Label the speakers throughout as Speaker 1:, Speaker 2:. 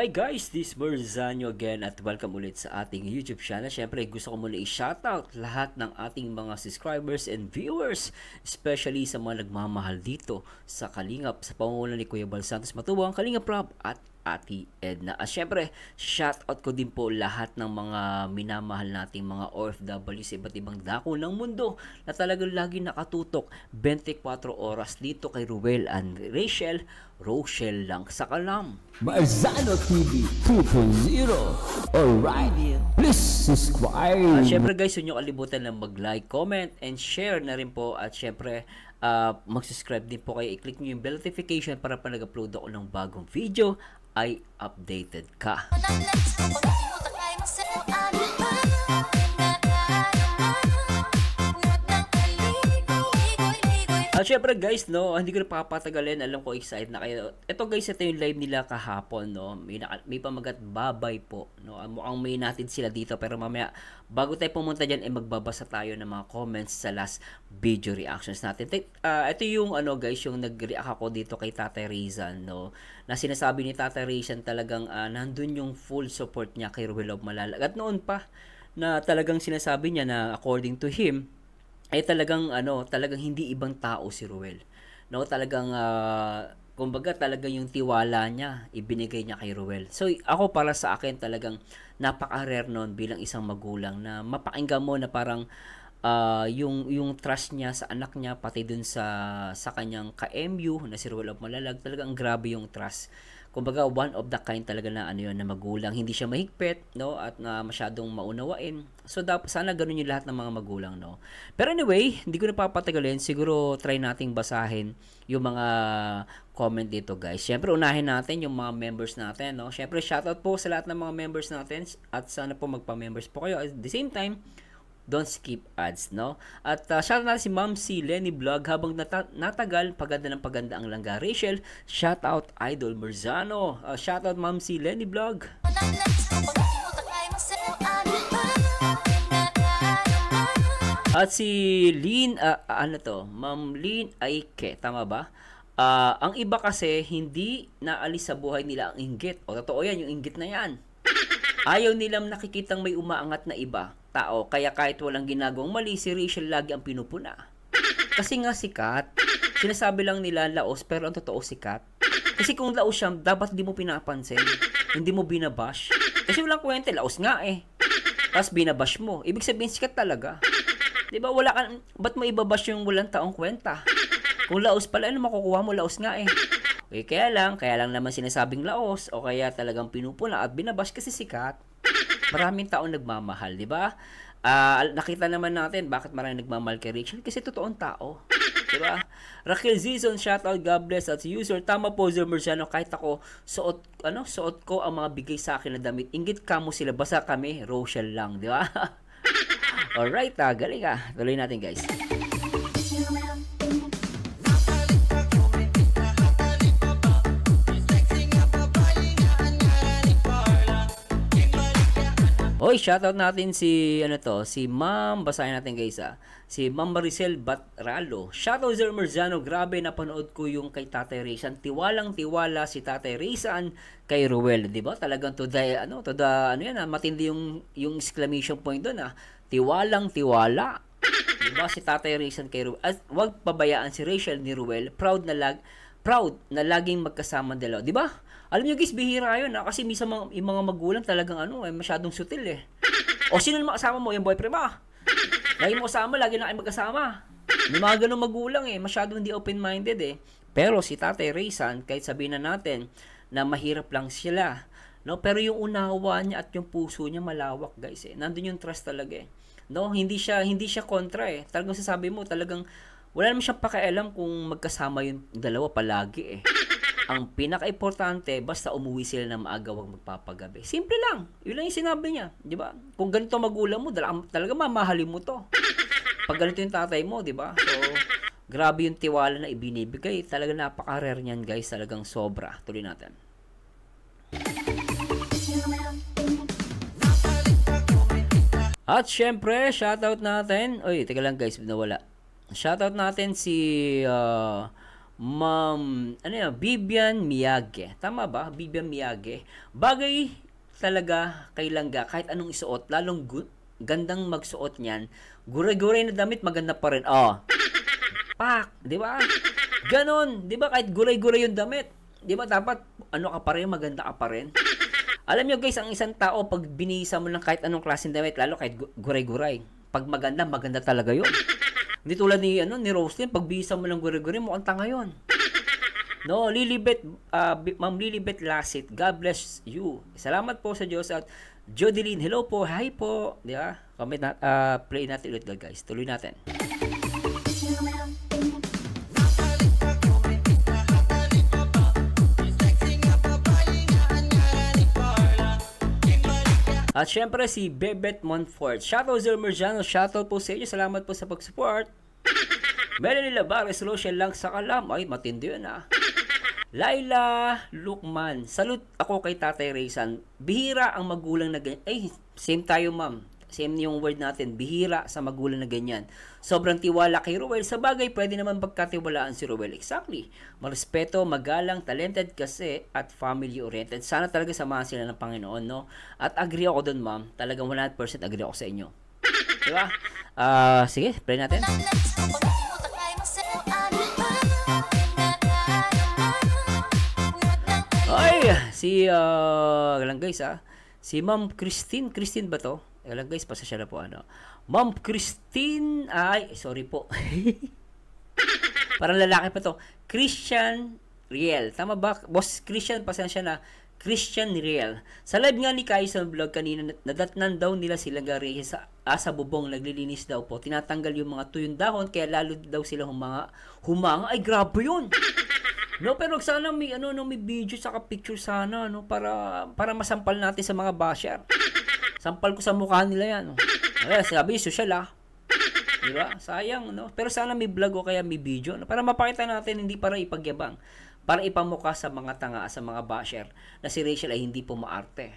Speaker 1: Hi guys, this is Berzanyo again at welcome ulit sa ating YouTube channel. Siyempre, gusto ko muna i-shoutout lahat ng ating mga subscribers and viewers, especially sa mga nagmamahal dito sa Kalingap, sa pangunguna ni Kuya Bal Santos Matubang, Kalingap Rob at Ati Edna. At syempre, shoutout ko din po lahat ng mga minamahal nating mga OFW sa iba't ibang dako ng mundo na talagang lagi nakatutok 24 oras dito kay Ruel and Rachel, Rochelle lang sa kalam.
Speaker 2: Marzano TV 2.0 Alright, please subscribe
Speaker 1: At syempre guys, huwag nyo kalimutan na mag-like, comment, and share na rin po. At syempre, uh, mag-subscribe din po kayo. I-click nyo yung bell notification para pa nag-upload ako ng bagong video ay updated ka. At syempre guys, no, hindi ko na papatagalin. Alam ko excited na kayo. Ito guys, ito yung live nila kahapon, no. May, na, may pamagat babay po, no. Mukhang may natin sila dito pero mamaya bago tayo pumunta diyan eh magbabasa tayo ng mga comments sa last video reactions natin. Uh, ito yung ano guys, yung nag-react ako dito kay Tatay Rizan, no. Na sinasabi ni Tatay Rizan talagang uh, nandun yung full support niya kay Ruel of Malalag. At noon pa na talagang sinasabi niya na according to him, ay talagang ano, talagang hindi ibang tao si Ruel. No, talagang uh, kumbaga talagang yung tiwala niya ibinigay niya kay Ruel. So ako para sa akin talagang napaka-rare noon bilang isang magulang na mapakinggan mo na parang uh, yung yung trust niya sa anak niya pati dun sa sa kanyang ka-MU na si Ruel of Malalag talagang grabe yung trust kumbaga one of the kind talaga na ano yun na magulang. Hindi siya mahigpit no? At na masyadong maunawain. So dapat sana ganun yung lahat ng mga magulang no? Pero anyway hindi ko na papatagalin. Siguro try nating basahin yung mga comment dito guys. Syempre unahin natin yung mga members natin no? Syempre shoutout po sa lahat ng mga members natin. At sana po magpa-members po kayo. At the same time don't skip ads, no? At uh, shout out si Ma'am si Lenny Vlog habang nata- natagal, paganda ng paganda ang langga. Rachel, shout out Idol Merzano. Uh, shout out Ma'am si Lenny Vlog. At si Lin, uh, ano to? Ma'am Lin Aike, tama ba? Uh, ang iba kasi hindi naalis sa buhay nila ang inggit. O totoo yan, yung inggit na yan. Ayaw nilang nakikitang may umaangat na iba tao. Kaya kahit walang ginagawang mali, si Rachel lagi ang pinupuna. Kasi nga sikat. Sinasabi lang nila laos, pero ang totoo sikat. Kasi kung laos siya, dapat di mo pinapansin. Hindi mo binabash. Kasi walang kwenta, laos nga eh. Tapos binabash mo. Ibig sabihin, sikat talaga. Di ba, wala ka, ba't mo ibabash yung walang taong kwenta? Kung laos pala, ano makukuha mo? Laos nga eh. Okay, kaya lang, kaya lang naman sinasabing laos o kaya talagang pinupuna at binabash kasi sikat. Maraming taong nagmamahal, di ba? Uh, nakita naman natin bakit maraming nagmamahal kay Rachel kasi totoong tao. Di ba? Raquel Zizon, shoutout, God bless at user. Tama po, Zer Merciano, kahit ako, suot, ano, suot ko ang mga bigay sa akin na damit. Ingit ka mo sila, basta kami, Rochelle lang, di ba? Alright, ah, galing ah. Tuloy natin, guys. Hoy, shoutout natin si ano to, si Ma'am, basahin natin guys ah. Si Ma'am Maricel Batralo. Shoutout Sir Merzano, grabe napanood ko yung kay Tatay Rizan. Tiwalang tiwala si Tatay Rizan kay Ruel, 'di ba? Talagang to the ano, to the ano yan ah, matindi yung yung exclamation point doon ah. Tiwalang tiwala. 'Di ba si Tatay Rizan kay Ruel? At wag pabayaan si Rachel ni Ruel, proud na lag proud na laging magkasama dalawa, 'di ba? Alam niyo guys, bihira 'yun ah, kasi minsan mga, yung mga magulang talagang ano, eh, masyadong sutil eh. O sino naman kasama mo, yung boyfriend mo? Lagi mo kasama, lagi na kayo magkasama. Yung mga ganun magulang eh, masyadong hindi open-minded eh. Pero si Tatay Raysan, kahit sabihin na natin na mahirap lang sila, no? Pero yung unawa niya at yung puso niya malawak, guys eh. Nandun yung trust talaga eh. No, hindi siya hindi siya kontra eh. Talagang sasabi mo, talagang wala naman siyang pakialam kung magkasama yung dalawa palagi eh. Ang pinaka-importante, basta umuwi sila na maaga, wag magpapagabi. Simple lang. Yun lang yung sinabi niya. Di ba? Kung ganito magulang mo, talaga mamahalin mo to. Pag ganito yung tatay mo, di ba? So, grabe yung tiwala na ibinibigay. Talaga napaka-rare niyan, guys. Talagang sobra. Tuloy natin. At syempre, shoutout natin. Oy, teka lang guys, nawala. Shoutout natin si uh, Ma'am, ano yun, Bibian Miyage. Tama ba? Bibian Miyage. Bagay talaga kay Langga kahit anong isuot, lalong gandang magsuot niyan. Gure-gure na damit, maganda pa rin. Oh. Pak, di ba? Ganon, di ba? Kahit gulay-gulay yung damit. Di ba dapat ano ka pa rin, maganda ka pa rin. Alam nyo guys, ang isang tao pag binisa mo ng kahit anong klaseng damit, lalo kahit gu- guray-guray, pag maganda, maganda talaga yun. Hindi tulad ni, ano, ni Roslyn, pag bisa mo ng guray-guray, mukhang tanga yun. No, Lilibet, uh, Ma'am Lilibet Lasit, God bless you. Salamat po sa Diyos at Jodeline, hello po, hi po. Di ba? Comment na, ah, play natin ulit guys. Tuloy natin. At syempre si Bebet Montfort. Shoutout Zer Merjano. Shoutout po sa inyo. Salamat po sa pag-support. Melanie Labares, Rochelle lang sa kalam. Ay, matindi yun ah. Laila Lukman. Salute ako kay Tatay Raysan. Bihira ang magulang na ganyan. Ay, same tayo ma'am. Same yung word natin. Bihira sa magulang na ganyan. Sobrang tiwala kay Ruel. Sa bagay, pwede naman pagkatiwalaan si Ruel. Exactly. Marespeto, magalang, talented kasi at family-oriented. Sana talaga samahan sila ng Panginoon, no? At agree ako dun, ma'am. Talagang 100% agree ako sa inyo. Diba? Ah, sige, play natin. Ay, si, uh, lang guys ah, si Ma'am Christine, Christine ba to? Lang guys, pasasya na po ano. Ma'am Christine, ay, sorry po. Parang lalaki pa to. Christian Riel. Tama ba? Boss Christian, pasensya na. Christian Riel. Sa live nga ni Kaison Vlog kanina, nadatnan daw nila silang gari sa asa bubong, naglilinis daw po. Tinatanggal yung mga tuyong dahon, kaya lalo daw sila humanga. Humanga? Ay, grabe yun! No, pero sana may ano no may video saka picture sana no para para masampal natin sa mga basher. Sampal ko sa mukha nila yan. No? Ay, sabi social ah. Di ba? Sayang no. Pero sana may vlog o kaya may video no? para mapakita natin hindi para ipagyabang. Para ipamukha sa mga tanga sa mga basher na si Rachel ay hindi po maarte.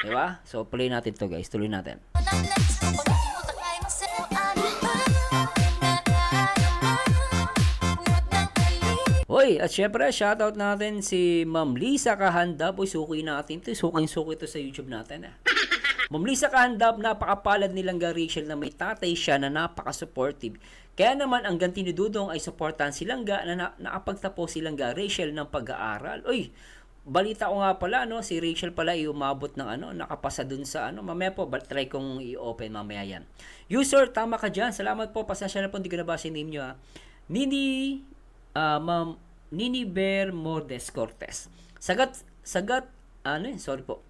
Speaker 1: Di ba? So play natin to guys. Tuloy natin. Hoy, at syempre, shoutout natin si Ma'am Lisa Kahandap. Uy, suki natin ito. Suking-suki ito sa YouTube natin. Eh. Ma'am Lisa Kahandap, napakapalad nilang Rachel na may tatay siya na napaka-supportive. Kaya naman, ang ganti ni Dudong ay supportan silang ga na, na nakapagtapos silang ga Rachel ng pag-aaral. Uy, balita ko nga pala, no, si Rachel pala ay umabot ng ano, nakapasa dun sa ano. Mamaya po, try kong i-open mamaya yan. User, tama ka dyan. Salamat po. Pasensya na po, hindi ko nabasa yung name nyo ha. Nini, uh, Ma'am Nini Bear Mordes Cortez. Sagat, sagat, ano eh, sorry po.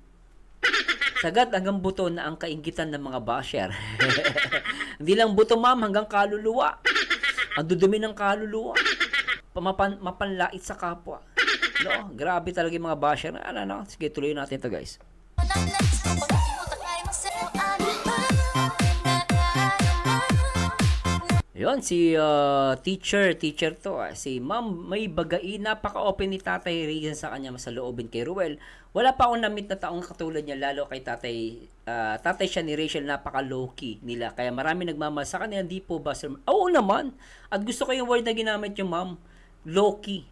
Speaker 1: Sagat hanggang buto na ang kaingitan ng mga basher. Hindi lang buto ma'am, hanggang kaluluwa. Ang dudumi ng kaluluwa. Pamapan, mapanlait sa kapwa. No, grabe talaga yung mga basher. Ano, ano, sige, tuloy natin to guys. Yon si uh, teacher, teacher to, ah. si ma'am may bagai, napaka-open ni tatay Regan sa kanya masaloobin kay Ruel. Wala pa akong namit na taong katulad niya, lalo kay tatay, uh, tatay siya ni Rachel, napaka-low-key nila. Kaya marami nagmamahal sa kanya, hindi po ba sir? Oo naman. At gusto ko yung word na ginamit yung ma'am, low-key.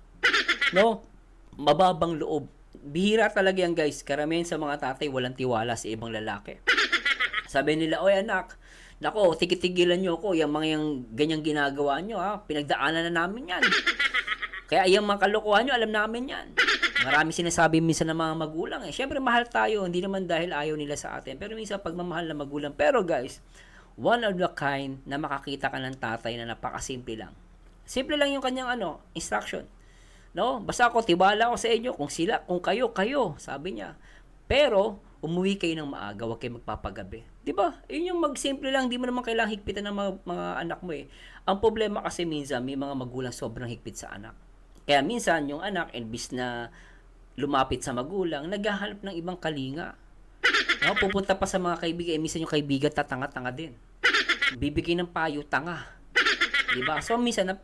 Speaker 1: No? Mababang loob. Bihira talaga yan guys. Karamihan sa mga tatay walang tiwala sa ibang lalaki. Sabi nila, oy anak, Nako, tigitigilan nyo ako. Yung mga yung ganyang ginagawa nyo, ha? Pinagdaanan na namin yan. Kaya yung mga kalokohan nyo, alam namin yan. Marami sinasabi minsan ng mga magulang eh. Siyempre, mahal tayo. Hindi naman dahil ayaw nila sa atin. Pero minsan, pagmamahal na magulang. Pero guys, one of the kind na makakita ka ng tatay na napakasimple lang. Simple lang yung kanyang ano, instruction. No? Basta ako, tibala ako sa inyo. Kung sila, kung kayo, kayo. Sabi niya. Pero, umuwi kayo ng maaga, huwag kayo magpapagabi. 'Di ba? Yun yung magsimple lang, di mo naman kailangang higpitan ng mga, mga anak mo eh. Ang problema kasi minsan may mga magulang sobrang higpit sa anak. Kaya minsan yung anak imbis na lumapit sa magulang, naghahanap ng ibang kalinga. No, pupunta pa sa mga kaibigan, eh, minsan yung kaibigan tatanga-tanga din. Bibigay ng payo, tanga. Diba? So, minsan, na,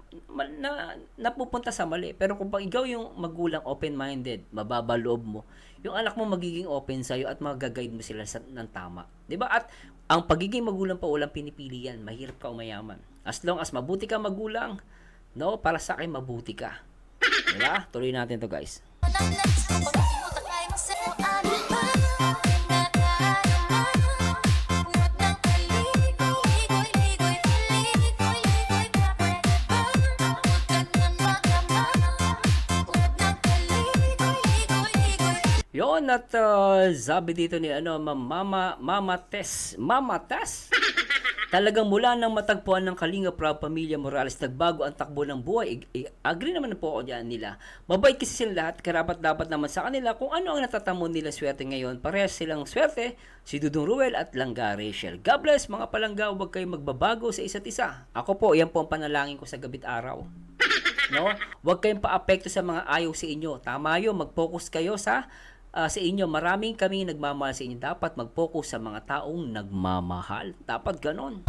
Speaker 1: na, napupunta sa mali. Pero kung pag ikaw yung magulang open-minded, mababa loob mo, yung anak mo magiging open sa'yo at magaguide mo sila sa, ng tama. Diba? At ang pagiging magulang pa walang pinipili yan. Mahirap ka umayaman. As long as mabuti ka magulang, no, para sa akin mabuti ka. Diba? Tuloy natin to guys. Yon at uh, sabi dito ni ano Ma- Mama Mama Tess Mama Tess Talagang mula nang matagpuan ng Kalinga Proud Pamilya Morales, nagbago ang takbo ng buhay. I- i- agree naman po ako dyan nila. Mabait kasi sila lahat, karapat dapat naman sa kanila kung ano ang natatamo nila swerte ngayon. Parehas silang swerte, si Dudong Ruel at Langga Rachel. God bless mga palangga, huwag kayong magbabago sa isa't isa. Ako po, yan po ang panalangin ko sa gabit araw. No? Huwag kayong paapekto sa mga ayaw sa inyo. Tama yun, mag-focus kayo sa ah, sa inyo. Maraming kami nagmamahal sa inyo. Dapat mag-focus sa mga taong nagmamahal. Dapat ganon.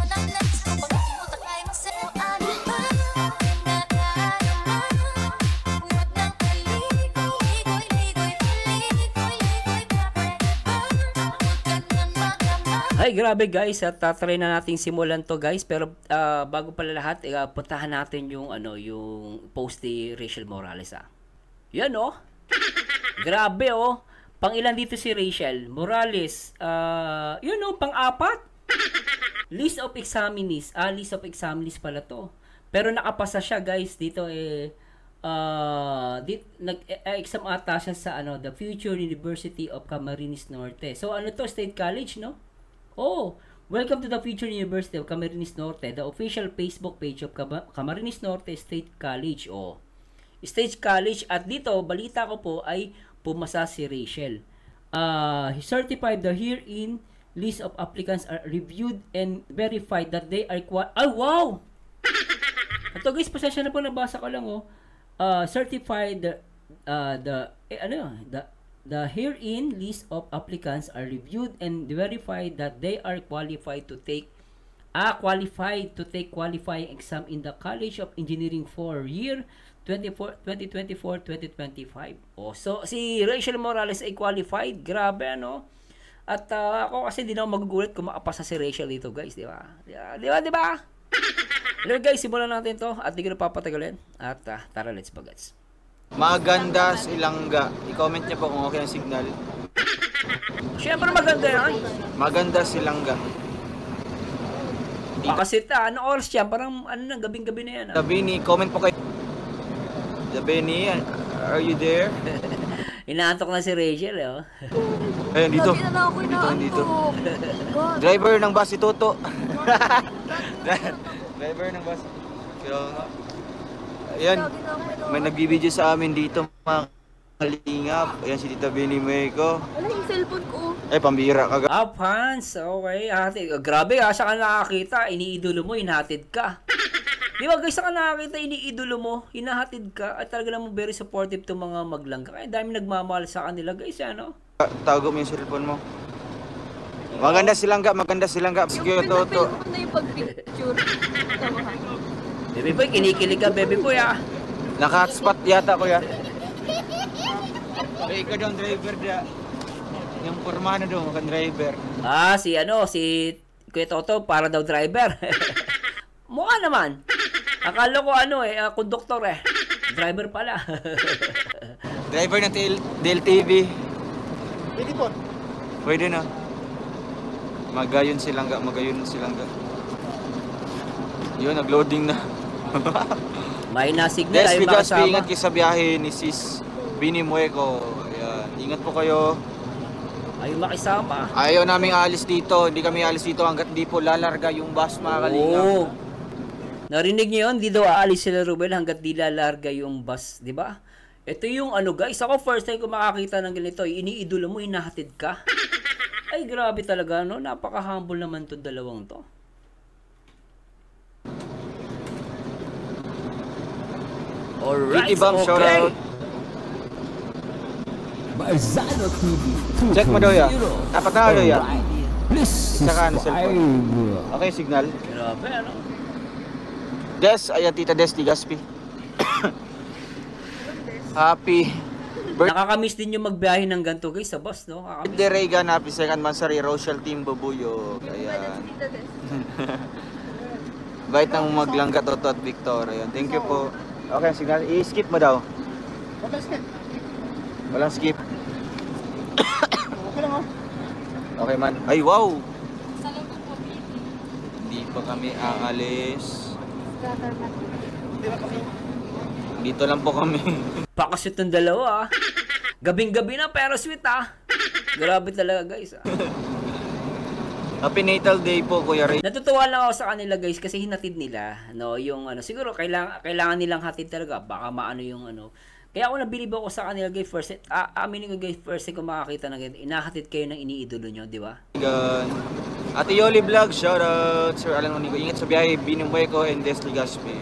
Speaker 1: Ay, grabe guys, at uh, try na nating simulan to guys. Pero ah, bago pala lahat, uh, puntahan natin yung ano, yung post ni Rachel Morales ah. Yan oh. grabe oh. Pang ilan dito si Rachel Morales? ah yun oh, pang apat. list of examinees. Ah, list of examinees pala to. Pero nakapasa siya guys dito eh uh, dit, nag eh, exam ata siya sa ano the Future University of Camarines Norte. So ano to State College no? Oh, welcome to the Future University of Camarines Norte, the official Facebook page of Cam- Camarines Norte State College. Oh, State College at dito balita ko po ay pumasa si Rachel. Uh, he certified the herein list of applicants are reviewed and verified that they are qua- Ay, wow! Ito guys, pasensya na po nabasa ko lang oh. Uh, certified the uh, the eh, ano the the herein list of applicants are reviewed and verified that they are qualified to take ah qualified to take qualifying exam in the College of Engineering for year 24 2024-2025. Oh, so si Rachel Morales ay qualified. Grabe ano. At ah, ako kasi hindi na ako magugulat kung makapasa si Rachel dito, guys, di ba? Di ba? Di ba? Di ba? Hello guys, simulan natin to at di ko na papatagalin. At ah, tara, let's bagats.
Speaker 3: Maganda silangga. I-comment niyo po kung okay ang signal.
Speaker 1: Siyempre maganda yan.
Speaker 3: Maganda silangga.
Speaker 1: Pakasita, ano oras yan? Parang ano na, gabing-gabi na yan. Ah.
Speaker 3: Dabini, comment po kayo. Dabini, are you there?
Speaker 1: Inaantok na si Rachel, eh. Oh.
Speaker 3: Ayun, dito.
Speaker 4: Lagi na lang ako
Speaker 3: Dito, dito.
Speaker 4: inaantok. God.
Speaker 3: Driver ng bus si Toto. Driver ng bus. Kaya nga. Ayan,
Speaker 4: Lagi na ako inaantok.
Speaker 3: may nagbibideo sa amin dito mga kalingap. Ayan si Tita Bini Meiko.
Speaker 4: Wala yung cellphone ko.
Speaker 3: Ay, pambira ka.
Speaker 1: Ah, Pans. Okay. Ate, grabe. Sa ka nakakita, iniidolo mo, hinahatid ka. Di ba guys, sa ka nakakita, iniidolo mo, hinahatid ka. At talaga naman very supportive to mga maglangga. Kaya dami nagmamahal sa kanila guys, ano?
Speaker 3: Tago mo yung cellphone mo. Maganda silangga, maganda silangga. Sige, Toto.
Speaker 4: Pinapil ko na yung pag-picture.
Speaker 1: Baby boy, kinikilig ka, baby boy ah.
Speaker 3: Naka-hotspot yata kuya. Ay, ikaw daw driver da. Yung formano daw, ang driver.
Speaker 1: Ah, si ano, si Kuya Toto, para daw driver. Mukha naman. Akala ko ano eh, ah, konduktor eh. Driver pala.
Speaker 3: Driver ng TL, DLTV. Pwede po. Pwede na. Magayon silangga, magayon silangga. Yun, nag-loading na.
Speaker 1: May nasignal
Speaker 3: Des,
Speaker 1: ay
Speaker 3: bigas,
Speaker 1: makasama.
Speaker 3: ingat kayo sa biyahe ni Sis Bini Mueco. Ayan, ingat po kayo.
Speaker 1: Ay makisama.
Speaker 3: Ayaw naming alis dito. Hindi kami alis dito hanggat di po lalarga yung bus mga kalingap.
Speaker 1: Oo. Narinig niyo yun, di daw aalis sila Ruben hanggat di lalarga yung bus, di ba? Ito yung ano guys, ako first time ko makakita ng ganito, iniidolo mo, inahatid ka. Ay grabe talaga, no? Napaka-humble naman tong dalawang to. Alright,
Speaker 3: Ricky Bam, shout
Speaker 1: okay.
Speaker 3: out.
Speaker 2: Marzano TV
Speaker 3: Check mo daw, ya.
Speaker 2: 2.0.
Speaker 3: Dapat na daw, ya.
Speaker 2: Alright. Please
Speaker 3: Saka ano,
Speaker 2: subscribe.
Speaker 3: Okay, signal.
Speaker 1: Grabe, ano?
Speaker 3: Des, ayan tita Des, di Gaspi. Happy birthday
Speaker 1: Nakakamiss din yung magbiyahe ng ganito guys sa bus, no? Nakakamiss.
Speaker 3: Reagan, happy second Mansari, Rochelle Team Babuyo. Ayan.
Speaker 4: si Tita Des.
Speaker 3: Bait ng maglangga Toto at Victor. Ayan. Thank you po. Okay, signal. I-skip mo daw. Walang skip. okay man. Ay, wow! Hindi pa kami aalis. Dito lang po kami.
Speaker 1: Pakasweet ng dalawa ah. Gabing-gabi na pero sweet ah. Grabe talaga guys ah.
Speaker 3: Happy Natal Day po, Kuya Ray.
Speaker 1: Natutuwa lang ako sa kanila guys kasi hinatid nila no yung ano siguro kailangan kailangan nilang hatid talaga baka maano yung ano kaya ako nabilib ako sa kanila guys first ah, aminin ko guys first ko makakita ng ganito inahatid kayo ng iniidolo nyo di ba
Speaker 3: Gan. Ate Yoli Vlog, shoutout. Sir Alan Monico, ingat sa biyahe. Binumbay ko and Desli Gaspi.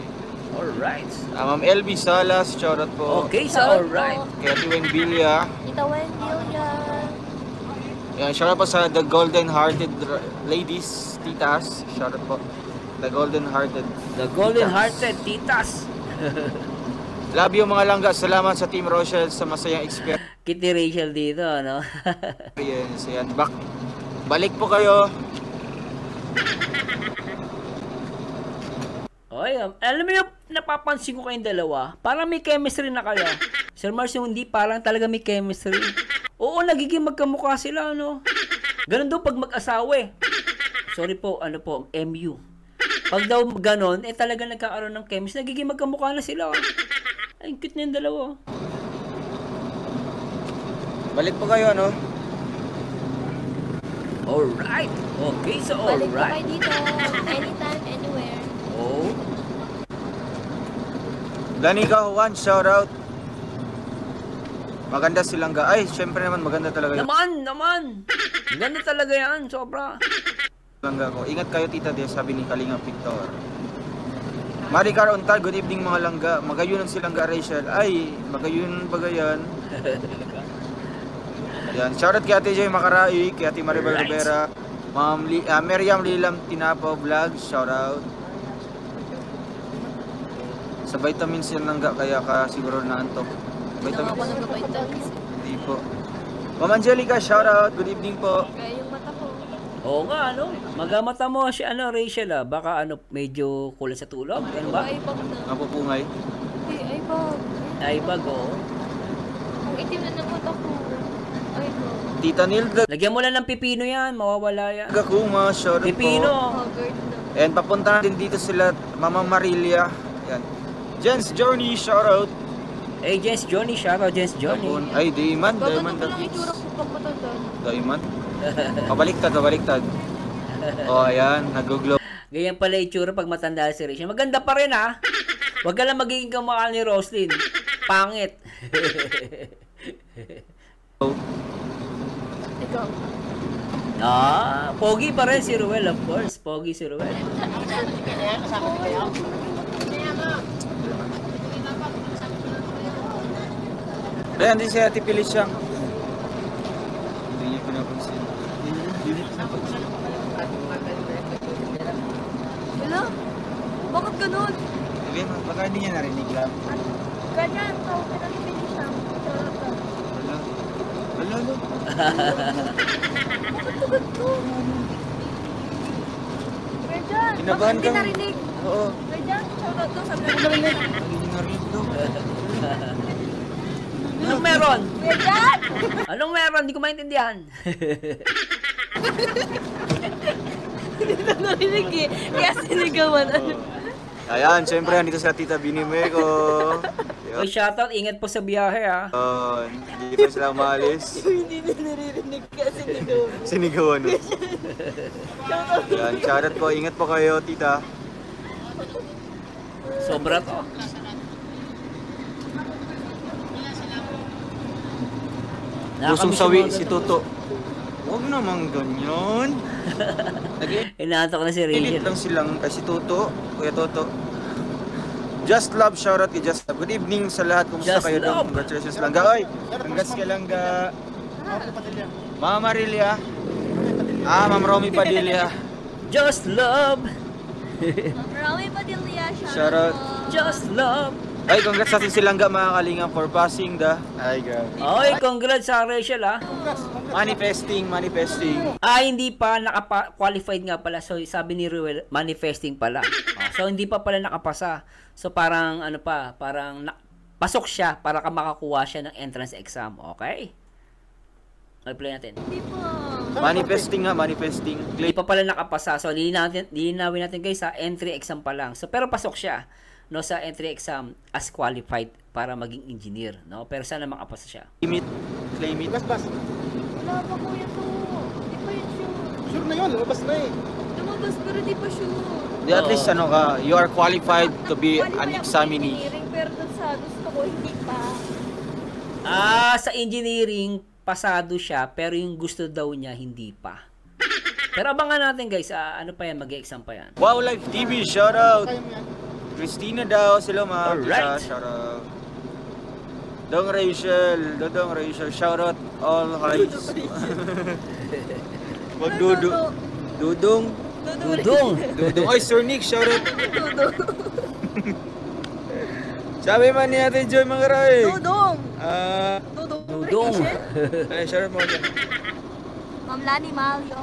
Speaker 1: alright
Speaker 3: Uh, Ma'am LB Salas, shoutout po.
Speaker 1: okay so alright
Speaker 3: Kay Ate Weng Villa.
Speaker 4: Tita Wendy, yan.
Speaker 3: Yan, shoutout po sa The Golden Hearted Ladies, Titas. Shoutout po. The Golden Hearted.
Speaker 1: the golden hearted titas
Speaker 3: Love you mga langga. Salamat sa Team Rochelle sa masayang experience.
Speaker 1: Kitty Rachel dito ano
Speaker 3: Yan, back. Balik po kayo.
Speaker 1: Oy, um, alam mo yung napapansin ko kayong dalawa, parang may chemistry na kayo. Sir Mars, yung hindi parang talaga may chemistry. Oo, nagiging magkamukha sila, ano. Ganun daw pag mag-asawa eh. Sorry po, ano po, MU. Pag daw ganon, eh talaga nagkakaroon ng chemistry, nagiging magkamukha na sila. Ay, cute na yung dalawa.
Speaker 3: Balik po kayo, ano?
Speaker 1: Alright. Okay, so
Speaker 4: Balik po kayo
Speaker 1: alright.
Speaker 4: dito. Anytime, anywhere.
Speaker 1: Oh.
Speaker 3: Danica Juan, shoutout. Maganda silang ga. Ay, syempre naman maganda talaga yung
Speaker 1: Naman, naman. Ganda talaga yan, sobra.
Speaker 3: langga ko. Ingat kayo, Tita Des, sabi ni Kalinga Victor. Maricar Untal, good evening mga langga. Magayunan silang ga, Rachel. Ay, magayunan bagayan. Yan, shoutout kay Ate Joy Makarai, kay Ate Maribel
Speaker 1: Right.
Speaker 3: Rivera, Ma'am Li, ah, Miriam Lilam Tinapo Vlog, shoutout. Sa vitamins yan langga, kaya ka siguro naantok.
Speaker 4: Nakawa
Speaker 3: Vitamins? Hindi po. Ma'am Angelica, shoutout. Good evening po.
Speaker 4: Ko.
Speaker 1: Oo nga, ano? Magamata mo si ano, Rachel, ah. Baka ano, medyo kulang sa tulog. Ano ba?
Speaker 4: Ay, bag na.
Speaker 3: Napupungay.
Speaker 4: Hindi, ay, bag.
Speaker 1: Ay, bago.
Speaker 4: Ang itim na ng mata ko. Ay, bag.
Speaker 3: Tita Nilda
Speaker 1: Lagyan mo lang ng pipino yan, mawawala yan.
Speaker 3: Gakuma, po.
Speaker 1: Pipino!
Speaker 4: Na.
Speaker 3: And papunta natin dito sila, Mama Marilia. Yan. Jens Journey, shoutout.
Speaker 1: Eh, Jens Johnny, shoutout Jens Johnny.
Speaker 3: Ay, Diamond,
Speaker 4: Bago
Speaker 3: Diamond
Speaker 4: na lang itsura ko pag matanda.
Speaker 3: Diamond. Pabaliktad, pabaliktad. Oh, ayan, nag-glow.
Speaker 1: Ganyan pala itsura pag matanda si Rachel. Maganda pa rin, ha? Huwag ka lang magiging kamukha ni Roslyn. Pangit.
Speaker 4: Ikaw.
Speaker 1: ah, pogi pa rin si Ruel, of course. Pogi si Ruel.
Speaker 3: Ayan, din si Ate Feliciang. Hindi niya pinapansin. Hindi niya pinapansin.
Speaker 4: Wala? Bakit ganun?
Speaker 3: Sige, ma- baka hindi niya narinig lang.
Speaker 4: Ganyan, tawag ka na. Charot ka.
Speaker 3: Wala. Wala, no.
Speaker 4: Bakit to? Rejan, bakit hindi narinig?
Speaker 3: Oo.
Speaker 4: Rejan, charot to. Sabi ko narinig.
Speaker 3: Hindi narinig daw.
Speaker 1: Anong meron? Anong meron? Hindi ko maintindihan.
Speaker 4: narinig eh. Kaya sinigawan.
Speaker 3: Ayan, syempre, andito sa Tita Binime ko.
Speaker 1: Oy, shoutout. Ingat po sa biyahe, ha?
Speaker 3: Oh, hindi pa sila umalis.
Speaker 4: Hindi na naririnig kaya sinigawan.
Speaker 3: Sinigawan. no? Yan, shoutout po. Ingat po kayo, tita.
Speaker 1: Sobra to. Nakakamiss
Speaker 3: sawi si. Toto. Huwag naman ganyan.
Speaker 1: Inaantok na si
Speaker 3: Nag-init
Speaker 1: Rachel.
Speaker 3: lang silang kay si Toto, Kuya Toto. Just Love, shoutout kay Just Love. Good evening sa lahat. Kumusta
Speaker 1: Just
Speaker 3: kayo doon?
Speaker 1: Love.
Speaker 3: Congratulations Langga. Oy, congrats kay Langga. Mama Marilia. Ah, Ma'am Romy Padilla.
Speaker 1: Just love.
Speaker 4: Marami pa din liya siya.
Speaker 3: Shoutout.
Speaker 1: Just love.
Speaker 3: Ay, congrats natin si Langga mga kalinga for passing the... Ay, grabe.
Speaker 1: Oy, congrats sa Rachel, ha?
Speaker 3: Manifesting, manifesting.
Speaker 1: Ah, hindi pa nakapa-qualified nga pala. So, sabi ni Ruel, manifesting pala. Ah, so, hindi pa pala nakapasa. So, parang, ano pa, parang, na, pasok siya para ka makakuha siya ng entrance exam. Okay? Okay, play natin.
Speaker 4: Hindi.
Speaker 3: Manifesting nga, manifesting.
Speaker 1: Hindi pa pala nakapasa. So, lilinawin natin, lilinawin natin guys sa entry exam pa lang. So, pero pasok siya no sa entry exam as qualified para maging engineer, no? Pero sana makapasa siya.
Speaker 3: Claim it. Claim it.
Speaker 5: Bas, bas.
Speaker 4: Wala pa kuya to. Di pa yun sure.
Speaker 5: Sure na yun, lumabas na eh.
Speaker 4: Lumabas pero di pa sure.
Speaker 3: Di at least ano ka, you are qualified to be an examinee.
Speaker 4: engineering, Pero dun sa gusto ko, hindi pa.
Speaker 1: Ah, sa engineering pasado siya pero yung gusto daw niya hindi pa. Pero abangan natin guys, ah, ano pa yan, mag-exam pa yan.
Speaker 3: Wow Live TV, shout Christina daw, sila mga
Speaker 1: Alright.
Speaker 3: shout out. Dong Rachel, Dodong Rachel, shout out all highs. Magdudu. Dudong.
Speaker 1: Dudong!
Speaker 3: Dudong. Oy, Sir Nick, shout out. Sabi man ni Ate Joy mga ray.
Speaker 4: Dudong!
Speaker 3: Ah,
Speaker 4: Dudong!
Speaker 1: Dudong!
Speaker 3: ay, shout out mo dyan.
Speaker 4: Ma'am Lani Malyo.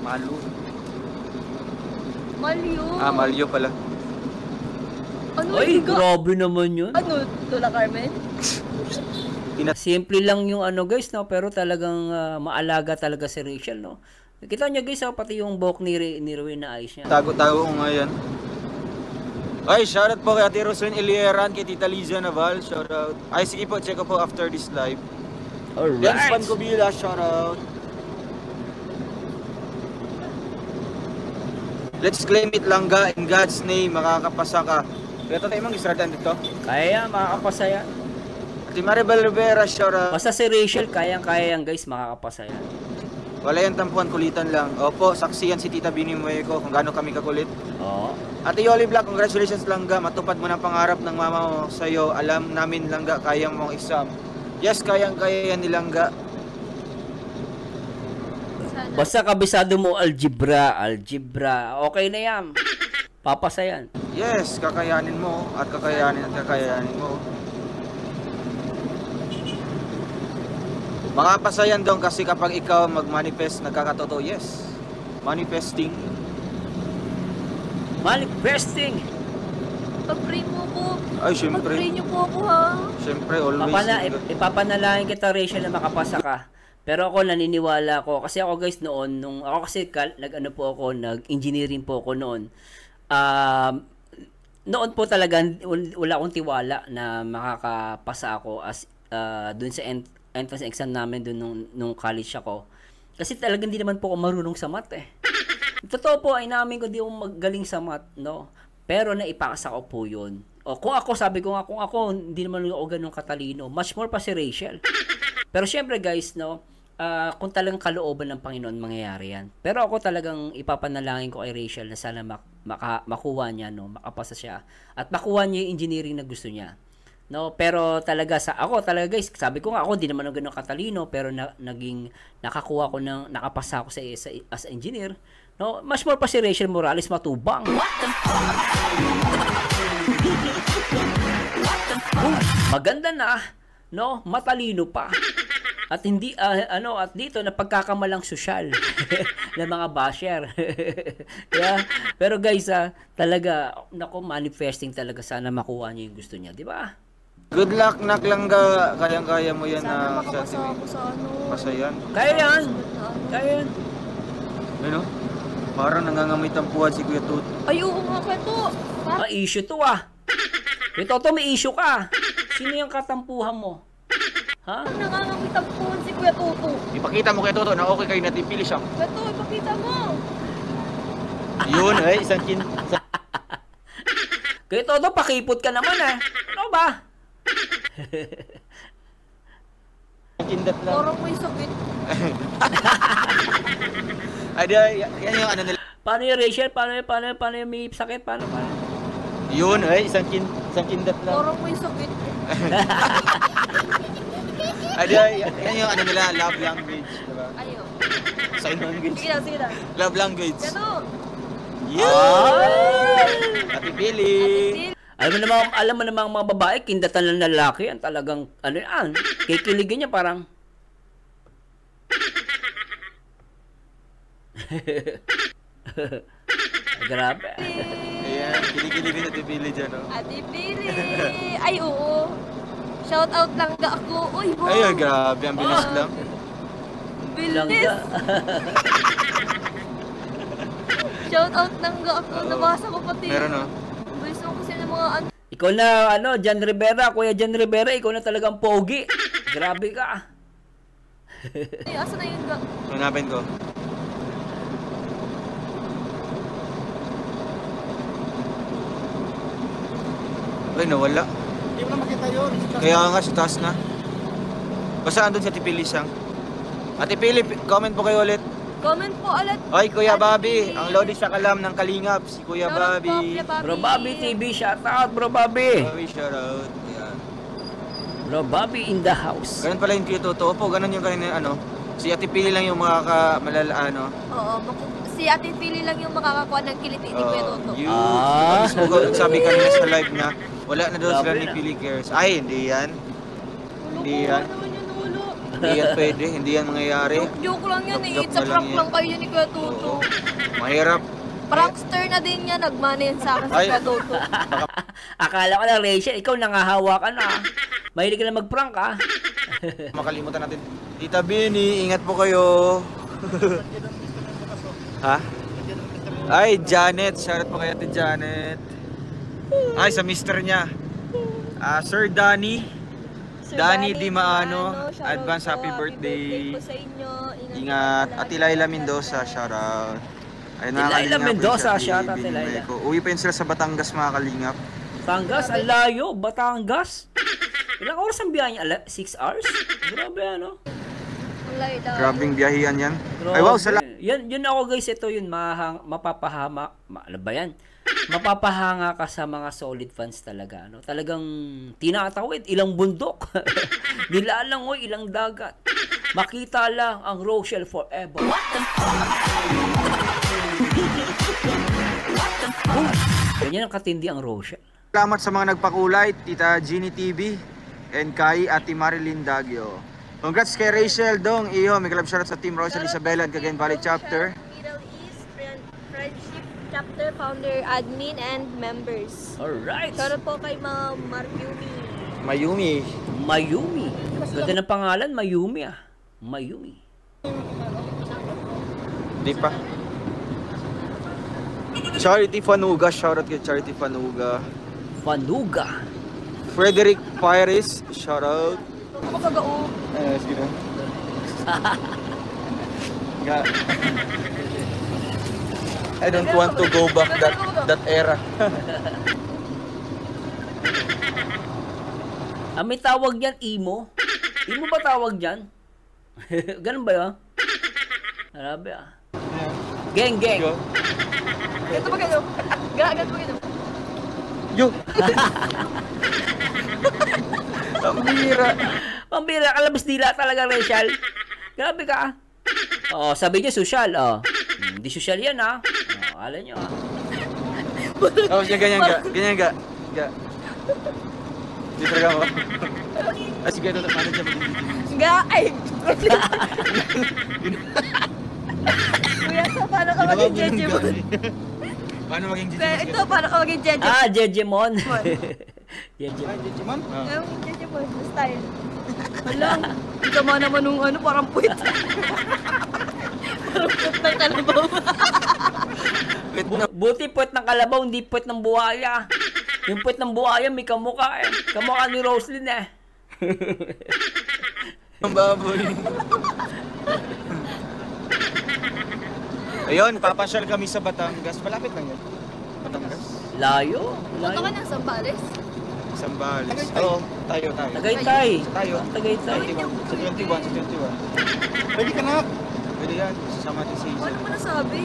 Speaker 3: Malu.
Speaker 4: Malyo.
Speaker 3: Ah, Malyo pala.
Speaker 4: Ano
Speaker 1: Ay,
Speaker 4: higa?
Speaker 1: grabe naman yun.
Speaker 4: Ano? Tula Carmen?
Speaker 1: Simple lang yung ano guys, no? Pero talagang ah, maalaga talaga si Rachel, no? Kita niyo guys, oh, pati yung buhok ni, Re- ni Rowena ayos niya.
Speaker 3: Tago-tago ko ngayon. Ay, shoutout po kay Ate Roslyn Ilieran, kay Tita Liza Naval, shoutout. Ay, sige po, check ko po after this live. Dance Pan Cubila, shoutout. Let's claim it langga in God's name, makakapasa ka. Kaya tayo mang isartan dito.
Speaker 1: Kaya, makakapasa yan.
Speaker 3: Ate Maribel Rivera, shoutout.
Speaker 1: Basta si Rachel, kayang-kaya yan guys, makakapasa yan.
Speaker 3: Wala yan tampuan, kulitan lang. Opo, saksiyan si Tita Bini ko kung gaano kami kakulit.
Speaker 1: Oo.
Speaker 3: Ate Yoli Black, congratulations Langga. Matupad mo ng pangarap ng mama mo sa'yo. Alam namin Langga, kaya mong exam. Yes, kayang-kaya yan ni Langga.
Speaker 1: Basta kabisado mo algebra, algebra, okay na yan. Papasa yan.
Speaker 3: Yes, kakayanin mo at kakayanin at kakayanin mo. Makapasa yan doon kasi kapag ikaw mag-manifest, nagkakatotoo. Yes. Manifesting.
Speaker 1: Manifesting!
Speaker 4: Pag-pray mo ko.
Speaker 3: Ay, syempre.
Speaker 4: Pag-pray niyo po ako ha.
Speaker 3: Syempre, always.
Speaker 1: Papana, ip- ipapanalangin kita Rachel na makapasa ka. Pero ako naniniwala ako kasi ako guys noon nung ako kasi kal, nag-ano po ako, nag-engineering po ako noon. Um noon po talaga wal- wala akong tiwala na makakapasa ako as uh, dun sa ent- entrance exam namin dun nung, nung college ako. Kasi talagang hindi naman po ako marunong sa math eh. Totoo po, ay namin ko di ako magaling sa math, no? Pero naipakasa ko po yun. O kung ako, sabi ko nga, kung ako, hindi naman ako ganun katalino. Much more pa si Rachel. Pero syempre guys, no, ah, kung talagang kalooban ng Panginoon, mangyayari yan. Pero ako talagang ipapanalangin ko kay Rachel na sana mak- maka- makuha niya, no, makapasa siya. At makuha niya yung engineering na gusto niya. No, pero talaga sa ako talaga guys, sabi ko nga ako hindi naman ako ganun katalino pero na, naging nakakuha ko ng nakapasa ako sa, sa as engineer. No, much more pa si Rachel Morales matubang. Maganda na, no? Matalino pa. At hindi ah, ano at dito na pagkakamalang sosyal ng mga basher. yeah. Pero guys, ah, talaga nako manifesting talaga sana makuha niya yung gusto niya, di ba?
Speaker 3: Good luck, Nak Langga. Kayang-kaya mo yan
Speaker 4: Sana
Speaker 3: na
Speaker 4: makapasa ako sa ano.
Speaker 3: Pasayan.
Speaker 1: Kaya yan.
Speaker 4: Ano.
Speaker 1: Kaya yan.
Speaker 3: Ano? Parang nangangamoy tampuhan si Kuya Tut.
Speaker 4: Ay, oo nga kato. Parang
Speaker 1: Ah, issue to ah. Ito to may issue ka. Sino yung katampuhan mo? Ha?
Speaker 4: ang phone si Kuya Tuto.
Speaker 3: Ipakita mo kay Toto na okay kayo natipili siya.
Speaker 4: Kuya Tuto, ipakita mo.
Speaker 3: Yun, ay, isang kin...
Speaker 1: Kaya todo pakipot ka naman eh. Ano ba?
Speaker 3: Isang kindat lang.
Speaker 4: Parang may sakit.
Speaker 3: Ay, di, yan yung ano nila.
Speaker 1: Paano yung Rachel? Paano yung, paano yung, paano yung may sakit? Paano, paano?
Speaker 3: Yun, ay, isang, kin, isang kindat lang.
Speaker 4: Parang may sakit.
Speaker 3: Ay, di, yan yung ano nila, love language. Diba?
Speaker 4: Ayaw.
Speaker 3: Sign language.
Speaker 4: Sige na, sige na.
Speaker 3: Love language.
Speaker 4: Gato.
Speaker 3: Yun! Ate Billy!
Speaker 1: Alam mo namang, alam mo namang mga babae, kindatan ng lalaki, yan talagang, ano yan, kikiligin niya parang, Grabe.
Speaker 3: Ayan. Kilig-kilig na tipili dyan, oh.
Speaker 4: Ate Pili! Ay, oo. Shout out lang ga ako. Uy, wow.
Speaker 3: Ayun, grabe, ang bilis
Speaker 4: Ah.
Speaker 3: lang.
Speaker 4: Bilis. Shout out lang ga ako.
Speaker 3: Oo.
Speaker 4: Nabasa ko pati.
Speaker 3: Meron, oh.
Speaker 4: Bilis kasi ng mga ano.
Speaker 1: Ikaw na, ano, Jan Rivera, Kuya Jan Rivera, ikaw na talagang pogi. Grabe ka.
Speaker 4: Ay, asa na yun ga?
Speaker 3: Hanapin ko. Ay, nawala.
Speaker 5: Hindi mo na makita yun.
Speaker 3: Kaya nga, sa taas na. Basta andun sa Tipili sang. Ate Pili, pi- comment po kayo ulit.
Speaker 4: Comment po ulit.
Speaker 3: Ay, Kuya
Speaker 4: Ate
Speaker 3: Bobby, ang Lodi sa kalam ng Kalingap, si Kuya
Speaker 4: po,
Speaker 3: Bobby.
Speaker 4: Kuya Bobby.
Speaker 1: Bro Bobby TV, shout out, Bro Bobby.
Speaker 3: Bobby, shout out. Ayan.
Speaker 1: Bro Bobby in the house.
Speaker 3: Ganun pala yung Kuya Totoo po, ganun yung kanina, ano. Si Ate Pili lang yung makaka, malala, ano.
Speaker 4: Oo, maku- si Ate Pili lang yung makakakuha ng kiliti ni Kuya
Speaker 3: Uh,
Speaker 4: Toto.
Speaker 1: Ah.
Speaker 3: mismo ko sabi kanina sa live na, wala na daw sila ni. Pili Cares. Ay, hindi yan. Hindi yan. Hindi yan pwede, hindi yan mangyayari.
Speaker 4: Joke, joke lang yan eh. It's a
Speaker 3: lang
Speaker 4: prank
Speaker 3: yan.
Speaker 4: lang kayo ni Kuya Toto.
Speaker 3: Oo. Mahirap.
Speaker 4: Prankster na din yan. Nagmana yan sa akin si. Kuya Toto.
Speaker 1: Akala ko na, Rachel, ikaw nangahawa ka na. Mahilig ka na mag-prank, ah.
Speaker 3: Makalimutan natin. Tita Bini, ingat po kayo. ha? Ay, Janet. Shoutout po kay Ate Janet. Ay, sa mister niya. Ah, Sir Danny.
Speaker 4: Sir
Speaker 3: Danny
Speaker 4: Danny
Speaker 3: Di Maano, advance
Speaker 4: po.
Speaker 3: happy birthday.
Speaker 4: po sa inyo. Ingat.
Speaker 3: Ingat.
Speaker 4: palagi.
Speaker 3: Laila Mendoza, shoutout. Ayun,
Speaker 1: Ate
Speaker 3: mga
Speaker 1: Laila Mendoza,
Speaker 3: Bini
Speaker 1: Ate Laila.
Speaker 3: Uwi pa yun sila sa Batangas, mga kalingap.
Speaker 1: Batangas, ang layo. Batangas. Ilang oras ang biyahe niya? Ala- Six hours? Grabe, ano?
Speaker 3: Grabing biyahian yan.
Speaker 1: Grabe.
Speaker 3: Ay, wow, salamat.
Speaker 1: Yan, yun ako guys, ito yun, mahang, mapapahama, ma, ano ba yan? Mapapahanga ka sa mga solid fans talaga, ano? Talagang tinatawid, ilang bundok. Nilalang, oy, ilang dagat. Makita lang ang Rochelle forever. Boom! Ganyan ang katindi ang Rochelle.
Speaker 3: Salamat sa mga nagpakulay, Tita Jeannie TV, and kay Ate Marilyn Dagyo. Congrats kay Rachel Dong, iyo, may club shoutout sa Team Rochelle Isabela at Cagayan Valley Chapter.
Speaker 4: Middle East Friend- Friendship Chapter Founder, Admin, and Members.
Speaker 1: Alright!
Speaker 4: Shoutout po kay mga Marcumi.
Speaker 3: Mayumi.
Speaker 1: Mayumi. Ganda ng pangalan, Mayumi ah. Mayumi.
Speaker 3: Di pa. Charity Fanuga, shoutout kay Charity Fanuga.
Speaker 1: Fanuga.
Speaker 3: Frederick Pires, shoutout.
Speaker 4: Ako pag-ao.
Speaker 3: Eh, sino? Nga. I don't want to go back that that era.
Speaker 1: Ah, may tawag yan, emo. Emo ba tawag dyan? Ganun ba yun? Grabe ah. Geng.
Speaker 3: Yo.
Speaker 4: Ganito ba kayo? Ga- Ganito ba kayo?
Speaker 3: Yo. Ang bira.
Speaker 1: Pambira, kalabas dila talaga, Rachel. Grabe ka ah. Oo, sabi niya social, oh. Hindi social yan ah. Oh, alam niyo ah.
Speaker 3: Oh, siya ganyan ga. Ganyan ga. Ga. Di talaga mo. Ah, sige, ito. Paano siya magiging
Speaker 4: Ga! Ay! Kuya, paano ka maging Jejemon?
Speaker 3: Paano maging
Speaker 4: Kuya, ito paano ka maging Jejemon?
Speaker 1: Ah, Jejemon.
Speaker 3: Ah.
Speaker 1: Jejemon.
Speaker 5: Digimon?
Speaker 4: Yung Jejemon, style. Walang, sama naman nung ano, parang puwit. parang puwit ng kalabaw.
Speaker 1: Buti puwet ng kalabaw, hindi puwet ng buhaya. Yung puwet ng buhaya, may kamukha eh. Kamukha ni Roslyn eh.
Speaker 3: Ang baboy. Ayun, papasyal kami sa Batangas. Malapit lang yan. Batangas.
Speaker 1: Layo.
Speaker 4: Punta ka
Speaker 1: Layo.
Speaker 4: ng Sambales?
Speaker 3: Sambales.
Speaker 5: Tagaytay.
Speaker 3: Oo, tayo, tayo.
Speaker 1: Tagaytay.
Speaker 3: Tayo.
Speaker 1: Tagaytay.
Speaker 3: 21. Sa 21, sa 21.
Speaker 5: Pwede ka na.
Speaker 3: Pwede yan. Sasama din si Sir.
Speaker 4: Ano mo nasabi?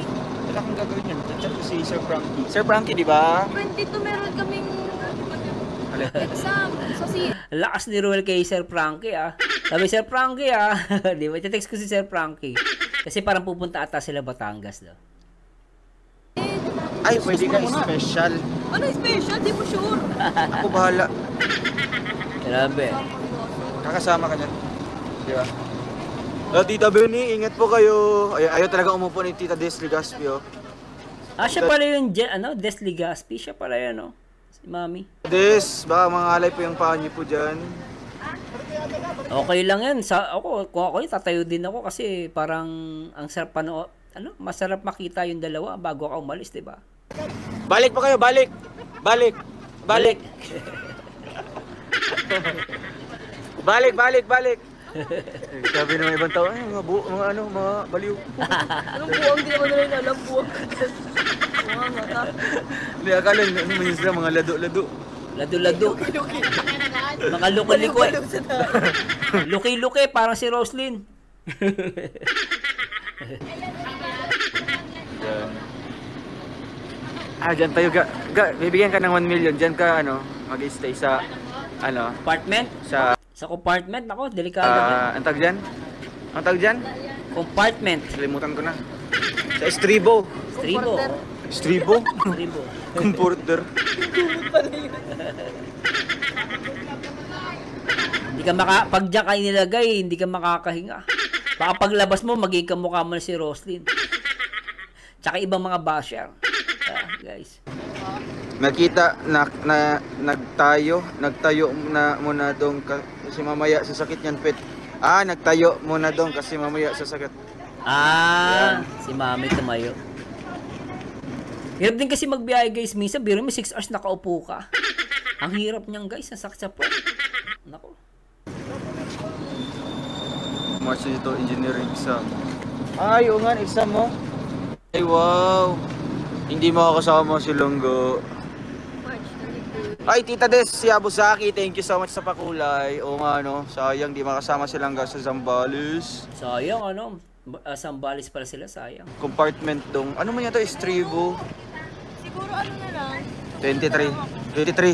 Speaker 3: Wala kang gagawin yan. Chat ko si Sir Frankie. Sir Frankie, di ba?
Speaker 4: 22 meron kaming
Speaker 3: Alin?
Speaker 4: exam sa si
Speaker 1: Lakas ni Ruel kay Sir Frankie ah. Sabi Sir Frankie ah. Di ba? Text ko si Sir Frankie. Kasi parang pupunta ata sila Batangas daw.
Speaker 3: Ay, pwede ka special.
Speaker 4: Ano special? Di mo sure.
Speaker 3: Ako bahala.
Speaker 1: Grabe.
Speaker 3: Kakasama ka dyan. Di ba? Oh, Tita Benny, ingat po kayo. Ay, ayaw talaga umupo ni Tita Des Legaspi, oh.
Speaker 1: Ah, siya pala yung, Je- ano, Des Ligaspi. Siya pala yun, no? Si Mami.
Speaker 3: Des, baka mangalay po yung paa niyo po dyan.
Speaker 1: Okay lang yan. Sa, ako, kung ako yun, tatayo din ako kasi parang ang sarap pano, ano, masarap makita yung dalawa bago ka umalis, di ba?
Speaker 3: Balik pa kayo, balik! Balik! Balik! Balik, balik, balik! Sabi ng ibang tao, ay, mga, bu mga ano, mga baliw.
Speaker 4: Anong buwang? Di naman nila yung alam buwang. Buwang ka.
Speaker 3: Hindi, akala, ano mo yun sila, mga lado-lado.
Speaker 1: Lado-lado. Mga luki-luki. Luki-luki, parang si Roslyn.
Speaker 3: Yan. Ah, dyan tayo, ga, ga, bibigyan ka ng 1 million, dyan ka, ano, mag-stay sa, ano,
Speaker 1: Compartment?
Speaker 3: sa,
Speaker 1: Sa compartment, ako, delikado
Speaker 3: ah, ang tag dyan? Ang tag dyan?
Speaker 1: Compartment.
Speaker 3: Kalimutan ko na. Sa estribo.
Speaker 1: Stribo.
Speaker 3: Estribo?
Speaker 1: Stribo.
Speaker 3: Comforter.
Speaker 1: Hindi ka maka, pag diyan ka inilagay, hindi ka makakahinga. Baka paglabas mo, magiging kamukha mo na si Roslyn. Tsaka ibang mga basher. Ah, guys.
Speaker 3: Nakita na, na nagtayo, nagtayo na muna doon ka- kasi mamaya sa sakit niyan pet. Ah, nagtayo muna doon kasi mamaya sa sakit.
Speaker 1: Ah, si Mami tumayo. Hirap din kasi magbiyahe guys. Minsan, biro mo 6 hours nakaupo ka. Ang hirap niyan guys, nasakit sa puwet. Nako.
Speaker 3: March dito engineering exam. Ay, oo nga, exam mo. Ay, wow. Hindi makakasama si Longgo.
Speaker 4: March 22.
Speaker 3: Ay, Tita Des, si Abusaki, thank you so much sa pakulay. Oo nga, no, sayang di makasama si Langga sa Zambales.
Speaker 1: Sayang ano, uh, sambalis pala sila, sayang.
Speaker 3: Compartment dong, ano man yata, Estribo?
Speaker 4: Siguro ano na lang.
Speaker 3: 23. 23.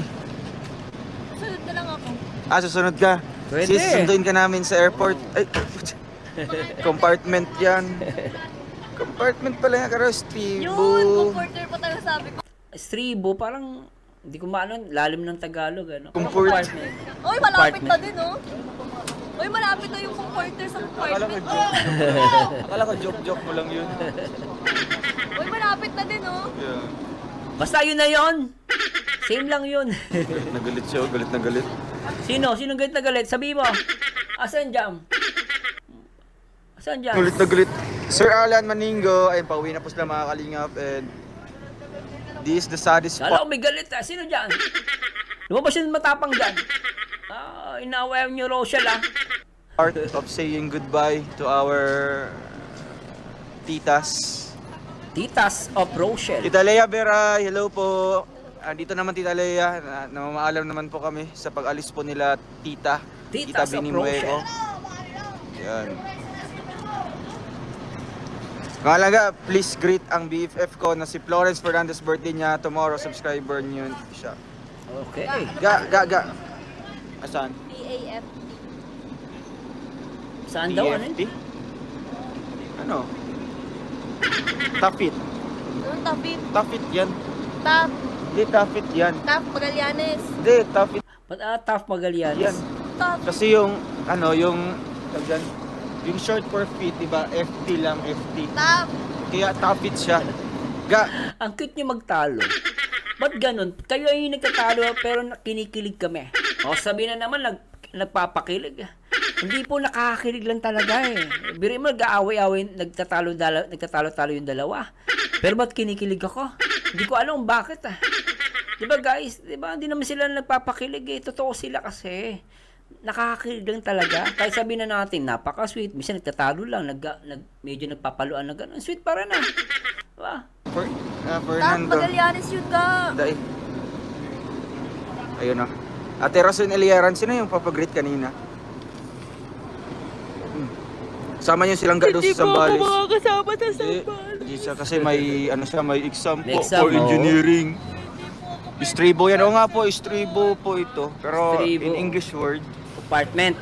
Speaker 4: Sunod na lang ako.
Speaker 3: Ah, susunod ka.
Speaker 1: Pwede.
Speaker 3: Sis, sunduin ka namin sa airport. Ay, compartment yan. Compartment pala yan, karo
Speaker 4: Yun!
Speaker 3: Estribo.
Speaker 4: Comforter pa talaga sabi ko.
Speaker 1: Stribo, parang, hindi ko maano, lalim ng Tagalog, ano.
Speaker 3: Comfort.
Speaker 4: Uy, malapit na din, oh. Uy, malapit na yung comforter sa compartment.
Speaker 3: joke. Akala ko joke-joke mo lang yun.
Speaker 4: Uy, malapit na din, oh.
Speaker 3: Yeah.
Speaker 1: Basta yun na yun. Same lang yun.
Speaker 3: Galit na galit siya, galit na galit.
Speaker 1: Sino? Sino galit na galit? Sabi mo. Asan jam? Asan jam?
Speaker 3: Galit na galit. Sir Alan Maningo, ayun, pauwi na po sila mga kalingap and this is the saddest part.
Speaker 1: ko may galit ah. Sino dyan? Lumabas yung matapang dyan. Ah, inaway niyo Rochelle ah.
Speaker 3: part of saying goodbye to our titas.
Speaker 1: Titas of Rochelle.
Speaker 3: Tita Lea Vera, hello po. Andito naman Tita Lea, na, namamaalam naman po kami sa pag-alis po nila Tita.
Speaker 1: Titas of
Speaker 3: Bininuevo. Yan. Mahalaga, please greet ang BFF ko na si Florence Fernandez birthday niya tomorrow, subscriber niyo siya.
Speaker 1: Okay.
Speaker 3: Ga, ga, ga. Asan?
Speaker 4: PAF.
Speaker 1: Saan daw? Ano?
Speaker 3: Ano? Tafit.
Speaker 4: Anong tapit?
Speaker 3: Tafit yan.
Speaker 4: Tap.
Speaker 3: Hindi, Tafit yan.
Speaker 4: Tap, Magallanes.
Speaker 3: Hindi, Tafit
Speaker 1: Ba't ah, tough Magallanes?
Speaker 3: yan.
Speaker 4: Tap.
Speaker 3: Kasi yung, ano, yung, dyan, yung short for feet, di ba? FT lang, FT.
Speaker 4: Tap.
Speaker 3: Kaya Tafit siya. Ga,
Speaker 1: Ang cute niyo magtalo. Ba't ganun? Kayo ay nagtatalo pero kinikilig kami. O sabi na naman, nag, nagpapakilig. Hindi po nakakakilig lang talaga eh. Biri mo, nag-aaway-aaway, nagtatalo, dala, nagtatalo-talo yung dalawa. Pero ba't kinikilig ako? Hindi ko alam bakit ah. Di ba guys, di ba hindi naman sila nagpapakilig eh. Totoo sila kasi. Nakakakilig lang talaga. Kahit sabi na natin, napaka-sweet. Minsan nagtatalo lang, nag, nag, medyo nagpapaluan na gano'n. Sweet pa rin ah. Diba?
Speaker 3: for, ah,
Speaker 4: Tap,
Speaker 3: Fernando.
Speaker 4: Magallanes yun ka.
Speaker 3: Dai. Ayun na. Ate Rason Eliaran, sino yung papagreet kanina? Hmm. Sama niyo silang gado sa Zambales.
Speaker 4: makakasama sa
Speaker 3: Hindi, hindi siya kasi may ano siya may exam
Speaker 1: May
Speaker 3: po
Speaker 1: exam,
Speaker 3: for
Speaker 1: oo.
Speaker 3: engineering. Istribo yan. Oo nga po, istribo po ito. Pero
Speaker 1: Istribo.
Speaker 3: in English word,
Speaker 1: Compartment.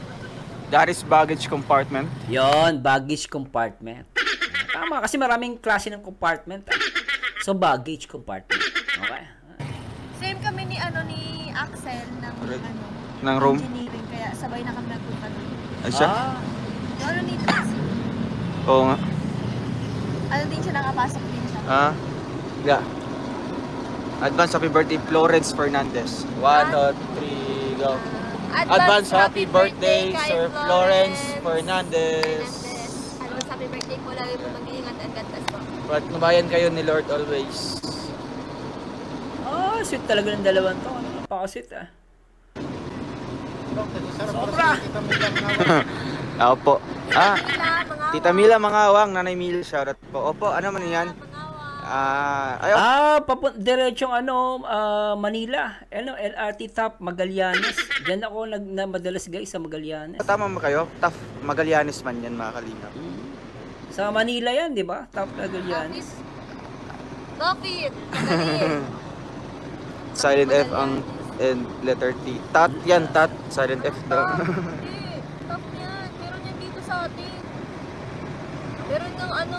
Speaker 3: that is baggage compartment.
Speaker 1: Yon, baggage compartment. Tama, kasi maraming klase ng compartment. ah. So, baggage compartment. Okay.
Speaker 4: Same kami ni ano ni Axel ng
Speaker 3: Correct.
Speaker 4: ano
Speaker 3: Ng room.
Speaker 4: engineering kaya sabay na kami nagpunta doon.
Speaker 3: Ay siya.
Speaker 1: Ah,
Speaker 4: Yung ano ni Tracy,
Speaker 3: Oo nga.
Speaker 4: ano din siya nakapasok din siya.
Speaker 3: Ah, Yeah. Advance happy birthday, Florence Fernandez. One, two, three, go. Advance happy birthday,
Speaker 4: kay
Speaker 3: Sir Florence Fernandez.
Speaker 4: Fernandez. Advance happy birthday po. Lagi po mag-iingat and God bless po.
Speaker 3: At nubayan kayo ni Lord always.
Speaker 1: Oh, sweet talaga ng dalawang to. Ano, napaka-sweet ah. Sobra!
Speaker 3: Ako po. Ah,
Speaker 4: Mila, mga
Speaker 3: Tita Mila Mangawang, Nanay Mila, shoutout po. Opo, ano man yan? Ah, ayo.
Speaker 1: Ah, papun diretsong ano, ah, Manila. Ano, LRT Top Magallanes. Diyan ako nag na madalas guys sa Magallanes.
Speaker 3: Tama mo kayo? Tough Magallanes man yan, mga kalingap.
Speaker 1: Sa Manila 'yan, 'di ba? Top Magallanes.
Speaker 4: Bakit?
Speaker 3: Silent F ang and letter T. Tat yan, tat. Silent F daw.
Speaker 4: Top. Top yan. Meron yan dito sa atin. Meron ng ano,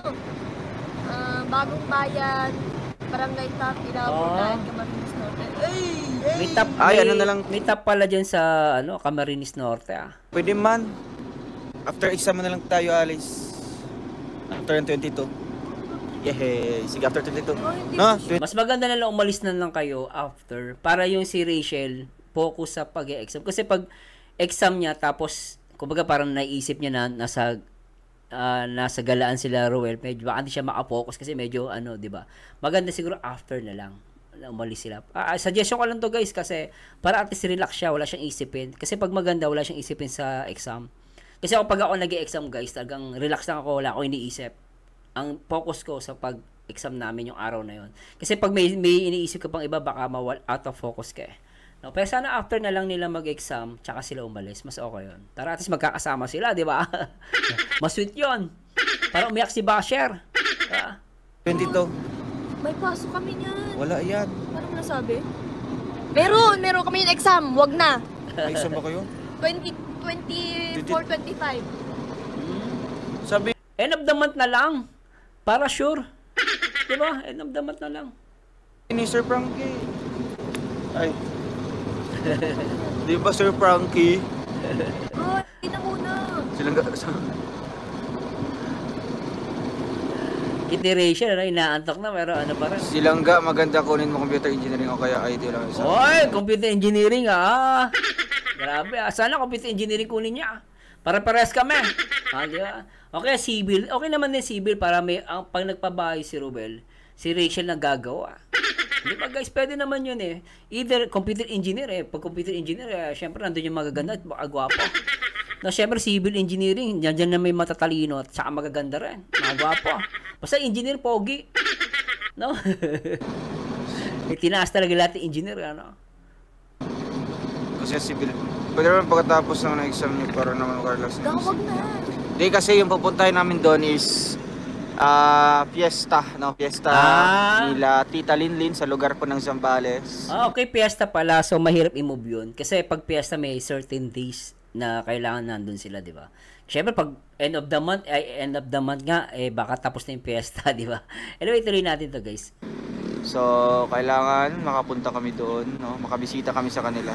Speaker 4: ah, bagong bayan, barangay top, Ilawon,
Speaker 1: Ah.
Speaker 4: ah. Camarines Norte. Ay! Ay!
Speaker 1: May top,
Speaker 3: Ay, ano na lang.
Speaker 1: May top pala diyan sa ano, Camarines Norte ah.
Speaker 3: Pwede man. After exam na lang tayo, Alice. After yung 22. Yehey. Sige, after 22.
Speaker 4: Oh,
Speaker 3: No?
Speaker 1: Mas maganda na lang umalis na lang kayo after para yung si Rachel focus sa pag-exam. Kasi pag exam niya tapos kumbaga parang naisip niya na nasa ah, nasa galaan sila Roel, medyo baka hindi siya makapokus kasi medyo ano, 'di ba? Maganda siguro after na lang na umalis sila. Ah, suggestion ko lang to guys kasi para at least relax siya, wala siyang isipin. Kasi pag maganda, wala siyang isipin sa exam. Kasi ako pag ako nag-exam guys, talagang relax lang ako, wala ako iniisip ang focus ko sa pag-exam namin yung araw na yon. Kasi pag may, may iniisip ka pang iba, baka mawal out of focus ka eh. No, pero sana after na lang nila mag-exam, tsaka sila umalis. Mas okay yun. Tara, at least magkakasama sila, di ba? Mas sweet yun. Para umiyak si Basher. Ah.
Speaker 3: 22.
Speaker 4: May pasok kami niyan.
Speaker 3: Wala yan.
Speaker 4: Mo nasabi? Meron! Meron kami yung exam. Wag na.
Speaker 3: May exam ba kayo?
Speaker 4: 20, 24, 25.
Speaker 3: Sabi,
Speaker 1: End of the month na lang. Para sure. Di ba? End of the month na lang.
Speaker 3: ni Sir Frankie. Ay. Di ba Sir Frankie?
Speaker 4: Oh, hindi na muna.
Speaker 3: Silang ga...
Speaker 1: Rachel, ano, inaantok na, pero ano pa rin.
Speaker 3: Silang ga, maganda kunin mo computer engineering o kaya IT lang isa.
Speaker 1: Oy, computer engineering ah. Grabe ah. Sana computer engineering kunin niya. Para pares kami. Ah, di ba? Okay, civil. Okay naman din civil para may ang pag nagpabahay si Rubel, si Rachel na gagawa. Di ba guys, pwede naman yun eh. Either computer engineer eh. Pag computer engineer, eh, syempre nandun yung magaganda at baka gwapo. No, syempre civil engineering, dyan, dyan na may matatalino at saka magaganda rin. Mga gwapo. Basta engineer, pogi. No? may tinaas talaga lahat ng engineer, ano?
Speaker 3: Kasi civil. Pwede naman pagkatapos ng exam niyo para naman makarelax.
Speaker 4: Gawa wag na.
Speaker 3: Hindi kasi yung pupuntahin namin doon is ah fiesta, no? Fiesta
Speaker 1: Ah.
Speaker 3: nila Tita Linlin sa lugar po ng Zambales.
Speaker 1: Ah, okay, piyesta pala. So, mahirap i-move yun. Kasi pag piyesta, may certain days na kailangan nandun sila, di ba? Siyempre, pag end of the month, ay end of the month nga, eh, baka tapos na yung piyesta, di ba? Anyway, tuloy natin to guys.
Speaker 3: So, kailangan makapunta kami doon, no? Makabisita kami sa kanila.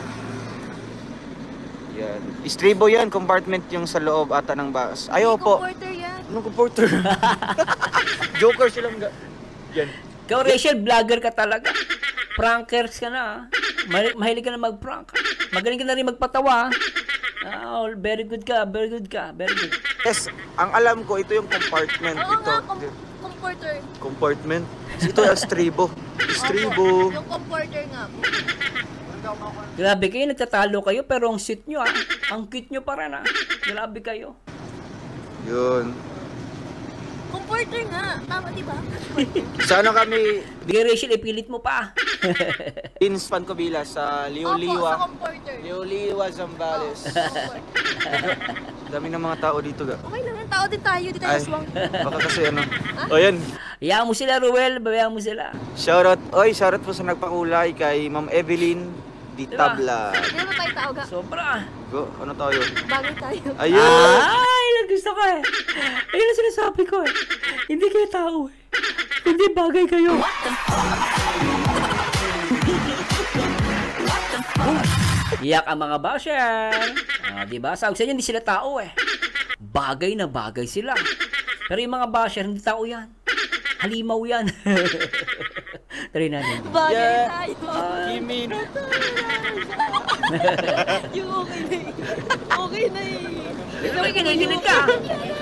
Speaker 3: Yan. Istribo yan, compartment yung sa loob ata ng bus. Ayo po.
Speaker 4: Comporter yan.
Speaker 3: Anong comporter? Joker silang ga... Yan.
Speaker 1: Ikaw, Rachel, vlogger ka talaga. Prankers ka na. ah. Mahilig, ka na mag-prank. Magaling ka na rin magpatawa. Oh, very good ka, very good ka, very good.
Speaker 3: Yes, ang alam ko, ito yung compartment.
Speaker 4: Oo
Speaker 3: ito.
Speaker 4: nga, com- comporter.
Speaker 3: Compartment. Ito yung Istribo. Istribo.
Speaker 4: Yung comporter nga po.
Speaker 1: Grabe kayo, nagtatalo kayo, pero ang sweet nyo ah. Ang cute nyo pa rin ah. Grabe kayo.
Speaker 3: Yun.
Speaker 4: Comporter nga. Tama, di ba?
Speaker 3: Sana kami
Speaker 1: Bigay Rachel, ipilit mo pa.
Speaker 3: Pins Pancobila sa
Speaker 4: Opo, sa
Speaker 3: Lioliwa.
Speaker 4: comporter.
Speaker 3: Lioliwa, Zambales.
Speaker 4: Comporter.
Speaker 3: Dami ng mga tao dito ga.
Speaker 4: Okay lang yan. Tao din tayo. Di tayo
Speaker 3: Ay,
Speaker 4: aswang.
Speaker 3: baka kasi ano. O yan.
Speaker 1: Hayaan mo sila, Ruel. Babayaan mo sila.
Speaker 3: Shoutout. Oy, shoutout po sa nagpakulay kay Ma'am Evelyn Di
Speaker 1: Diba?
Speaker 3: Tabla.
Speaker 4: Hindi naman tayo tao ga.
Speaker 1: Sobra.
Speaker 3: Go, ano tayo?
Speaker 4: Bagay tayo.
Speaker 3: Ayun!
Speaker 1: Ay, gusto ko eh. Ayun ang sinasabi ko eh. Hindi kayo tao eh. Hindi bagay kayo. Iyak ang mga basher. Ah, di ba? Sabi sa inyo, hindi sila tao eh. Bagay na bagay sila. Pero yung mga basher, hindi tao yan. Halimaw yan. Tuloy natin.
Speaker 4: Bagay
Speaker 3: Yeah.
Speaker 4: tayo.
Speaker 3: Kimi no
Speaker 4: yung okay na eh. Okay na eh.
Speaker 1: Ito boy, kinikilig ka.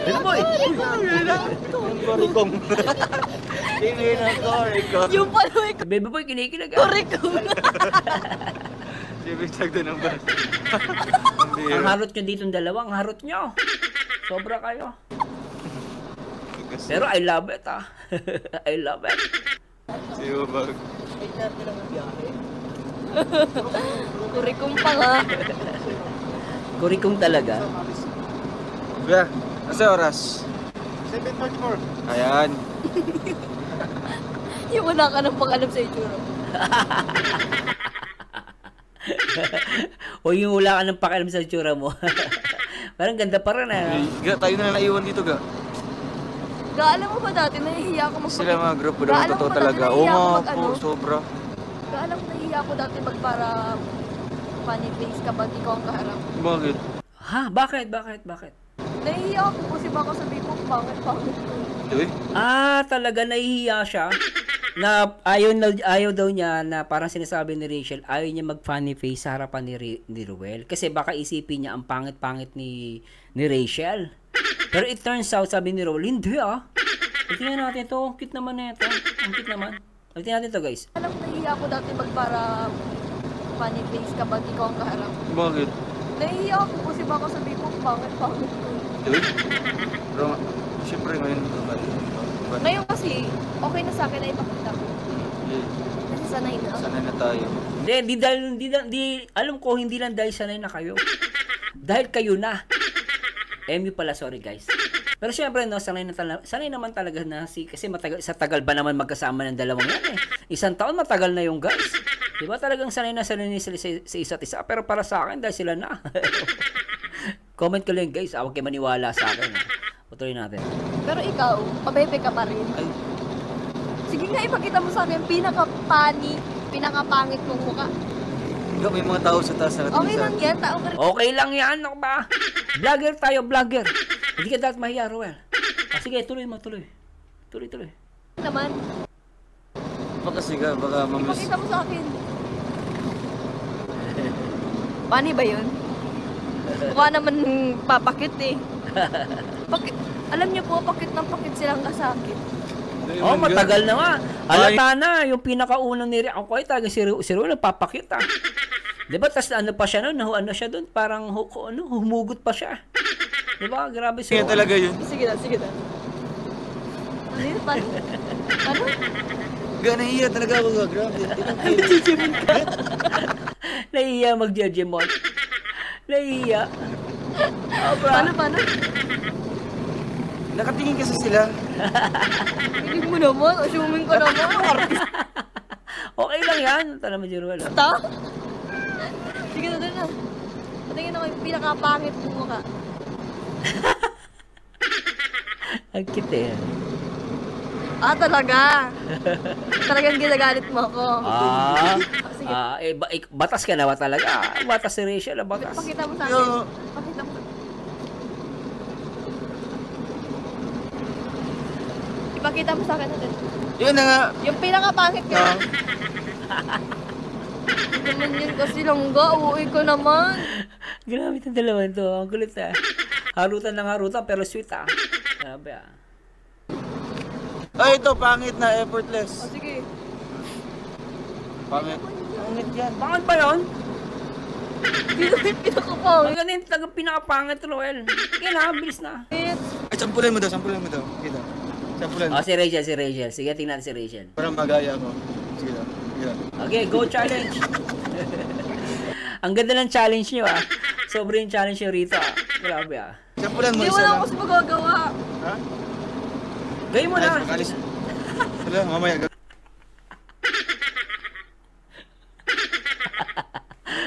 Speaker 1: Ito boy.
Speaker 3: Korikong. Kimi no korikong.
Speaker 4: Yung may
Speaker 1: Baby boy, kinikilig ka.
Speaker 4: korek ko na.
Speaker 3: Siyempre, tagda ng bus. Ang
Speaker 1: Ang harot nyo dito dalawa, ang harot nyo. Sobra kayo. Pero I love it ah. I love it.
Speaker 3: Ba?
Speaker 4: Korek kong pa nga.
Speaker 1: Kurikong talaga.
Speaker 3: Kuya, nasa oras? 7.44. Ayan.
Speaker 4: Yung wala ka nang pakalam sa itsura.
Speaker 1: o yung wala ka ng pakialam sa tsura mo. Parang ganda pa rin ah.
Speaker 3: Ga, tayo na lang naiwan dito ga.
Speaker 4: Ga, alam mo ba dati, nahihiya ako magpakita.
Speaker 3: Sila mga grupo daw
Speaker 4: mo
Speaker 3: totoo talaga. Oo nga
Speaker 4: mag,
Speaker 3: po, sobra.
Speaker 4: Ga, alam mo, nahihiya ako dati magpara funny face kapag ikaw ang kaharap.
Speaker 3: Bakit?
Speaker 1: Ha? Bakit? Bakit? Bakit?
Speaker 4: Nahihiya ako kasi baka sabihin ko, pangit, pangit ko.
Speaker 3: Uy,
Speaker 1: Ah, talaga nahihiya siya. Na ayaw, na, ayaw daw niya na parang sinasabi ni Rachel, ayaw niya mag-funny face sa harapan ni, Ri- ni Ruel. Kasi baka isipin niya ang pangit-pangit ni, ni Rachel. Pero it turns out, sabi ni Ruel, hindi ah. Tingnan natin to. Cute naman na ito. Ang cute naman. Tingnan natin to guys.
Speaker 4: Alam mo, nahihiya ako dati magpara funny face kapag ikaw ang kaharap.
Speaker 3: bakit?
Speaker 4: Nahihiya ako kasi baka sabihin ko, pangit, pangit ko.
Speaker 3: Uy, pero nga, syempre ngayon, bakit?
Speaker 4: Ngayon kasi, okay na sa akin na ipakita ko.
Speaker 3: Eh,
Speaker 4: Kasi sanay na.
Speaker 3: Sanay na tayo.
Speaker 1: Hindi, di, dahil, di, di, alam ko, hindi lang dahil sanay na kayo. dahil kayo na. MU pala, sorry guys. Pero syempre, no, sanay, na tala, sanay naman talaga na si, kasi matagal, sa tagal ba naman magkasama ng dalawang yan eh. Isang taon, matagal na yung guys. Di ba talagang sanay na sanay na sila sa, sa isa't isa. Pero para sa akin, dahil sila na. Comment ko lang guys, ah, huwag kayo maniwala sa akin. ah. Patuloy natin.
Speaker 4: Pero ikaw, pabebe ka pa rin.
Speaker 3: Ay,
Speaker 4: Sige nga, ipakita mo sa akin, pinaka-funny, pinaka-pangit mong mukha.
Speaker 3: Ikaw may mga tao sa taas na
Speaker 4: Okay lang yan, tao ka rin.
Speaker 1: Okay lang yan, ano ba? Vlogger tayo, vlogger. Hindi ka dapat mahiya, Ruel. Ah, sige, tuloy mo, tuloy. Tuloy, tuloy.
Speaker 4: naman.
Speaker 3: Baka siga, baka mamiss.
Speaker 4: Ipakita mo sa akin. Funny ba yun? Mukha naman papakit eh. Pakit. Alam niyo po, pakit ng pakit silang kasakit.
Speaker 1: Oh, matagal na nga. Halata na, yung pinakaunang ni ako ay talaga si, Ru- si Ruel nagpapakita. Di ba? Tapos ano pa siya noon? Ano siya doon? Parang hu- ano, humugot pa siya. Di ba? Grabe si
Speaker 3: Kaya talaga yun.
Speaker 4: Sige na, sige na. Ano yun? Paano? Ano?
Speaker 3: Ga, nahiya talaga ako ga, grabe.
Speaker 1: Nahiya mag-judgemon. Nahiya. Obra.
Speaker 4: Paano, paano?
Speaker 3: Nakatingin kasi sila.
Speaker 4: Piling mo naman, assuming ka naman.
Speaker 1: Okay lang yan. Tala mo si Ruel. Oh.
Speaker 4: Sige na, doon na. Patingin ako yung pinaka-pangit mong mukha.
Speaker 1: Ang cute eh.
Speaker 4: Ah, talaga? Talagang ginagalit mo ako.
Speaker 1: Ah,
Speaker 4: Sige.
Speaker 1: ah eh, ba, eh, batas ka na ba talaga? Batas si Rachel, ah, batas.
Speaker 4: Pakita mo sa akin.
Speaker 3: Yo.
Speaker 4: Pakita mo. Ipakita mo sa akin natin.
Speaker 3: Yun na nga.
Speaker 4: Yung pinaka-pangit ka.
Speaker 3: Ah,
Speaker 4: Naman yun kasi langga. Uuwi ko naman.
Speaker 1: Grabe itong dalawa to. Ang kulit ah. Harutan ng harutan pero sweet ah. Grabe ah.
Speaker 3: Ay, ito, pangit na,
Speaker 4: O
Speaker 3: effortless.
Speaker 4: sige.
Speaker 3: Pangit. Pangit yan.
Speaker 1: Bakit ba yun?
Speaker 4: Pinaka- Pinaka-pangit.
Speaker 1: Ang ganun talaga pinakapangit, Roel. Sige na, bilis na.
Speaker 3: Ay, sampulan mo daw, sampulan mo daw. Kita. Sampulan mo.
Speaker 1: Oh, si Rachel, si Rachel. Sige, tingnan natin si Rachel.
Speaker 3: Parang magaya ako. Sige lang.
Speaker 1: Okay, go challenge. Ang ganda ng challenge nyo ah. Sobrang yung challenge nyo rito ah. Grabe ah.
Speaker 3: Sampulan mo
Speaker 4: Hindi
Speaker 3: isa
Speaker 4: wala
Speaker 3: lang.
Speaker 4: ako kasi magagawa.
Speaker 3: Ha?
Speaker 1: Gawin mo
Speaker 3: Ay,
Speaker 1: na.
Speaker 3: makalis. Wala, mamaya.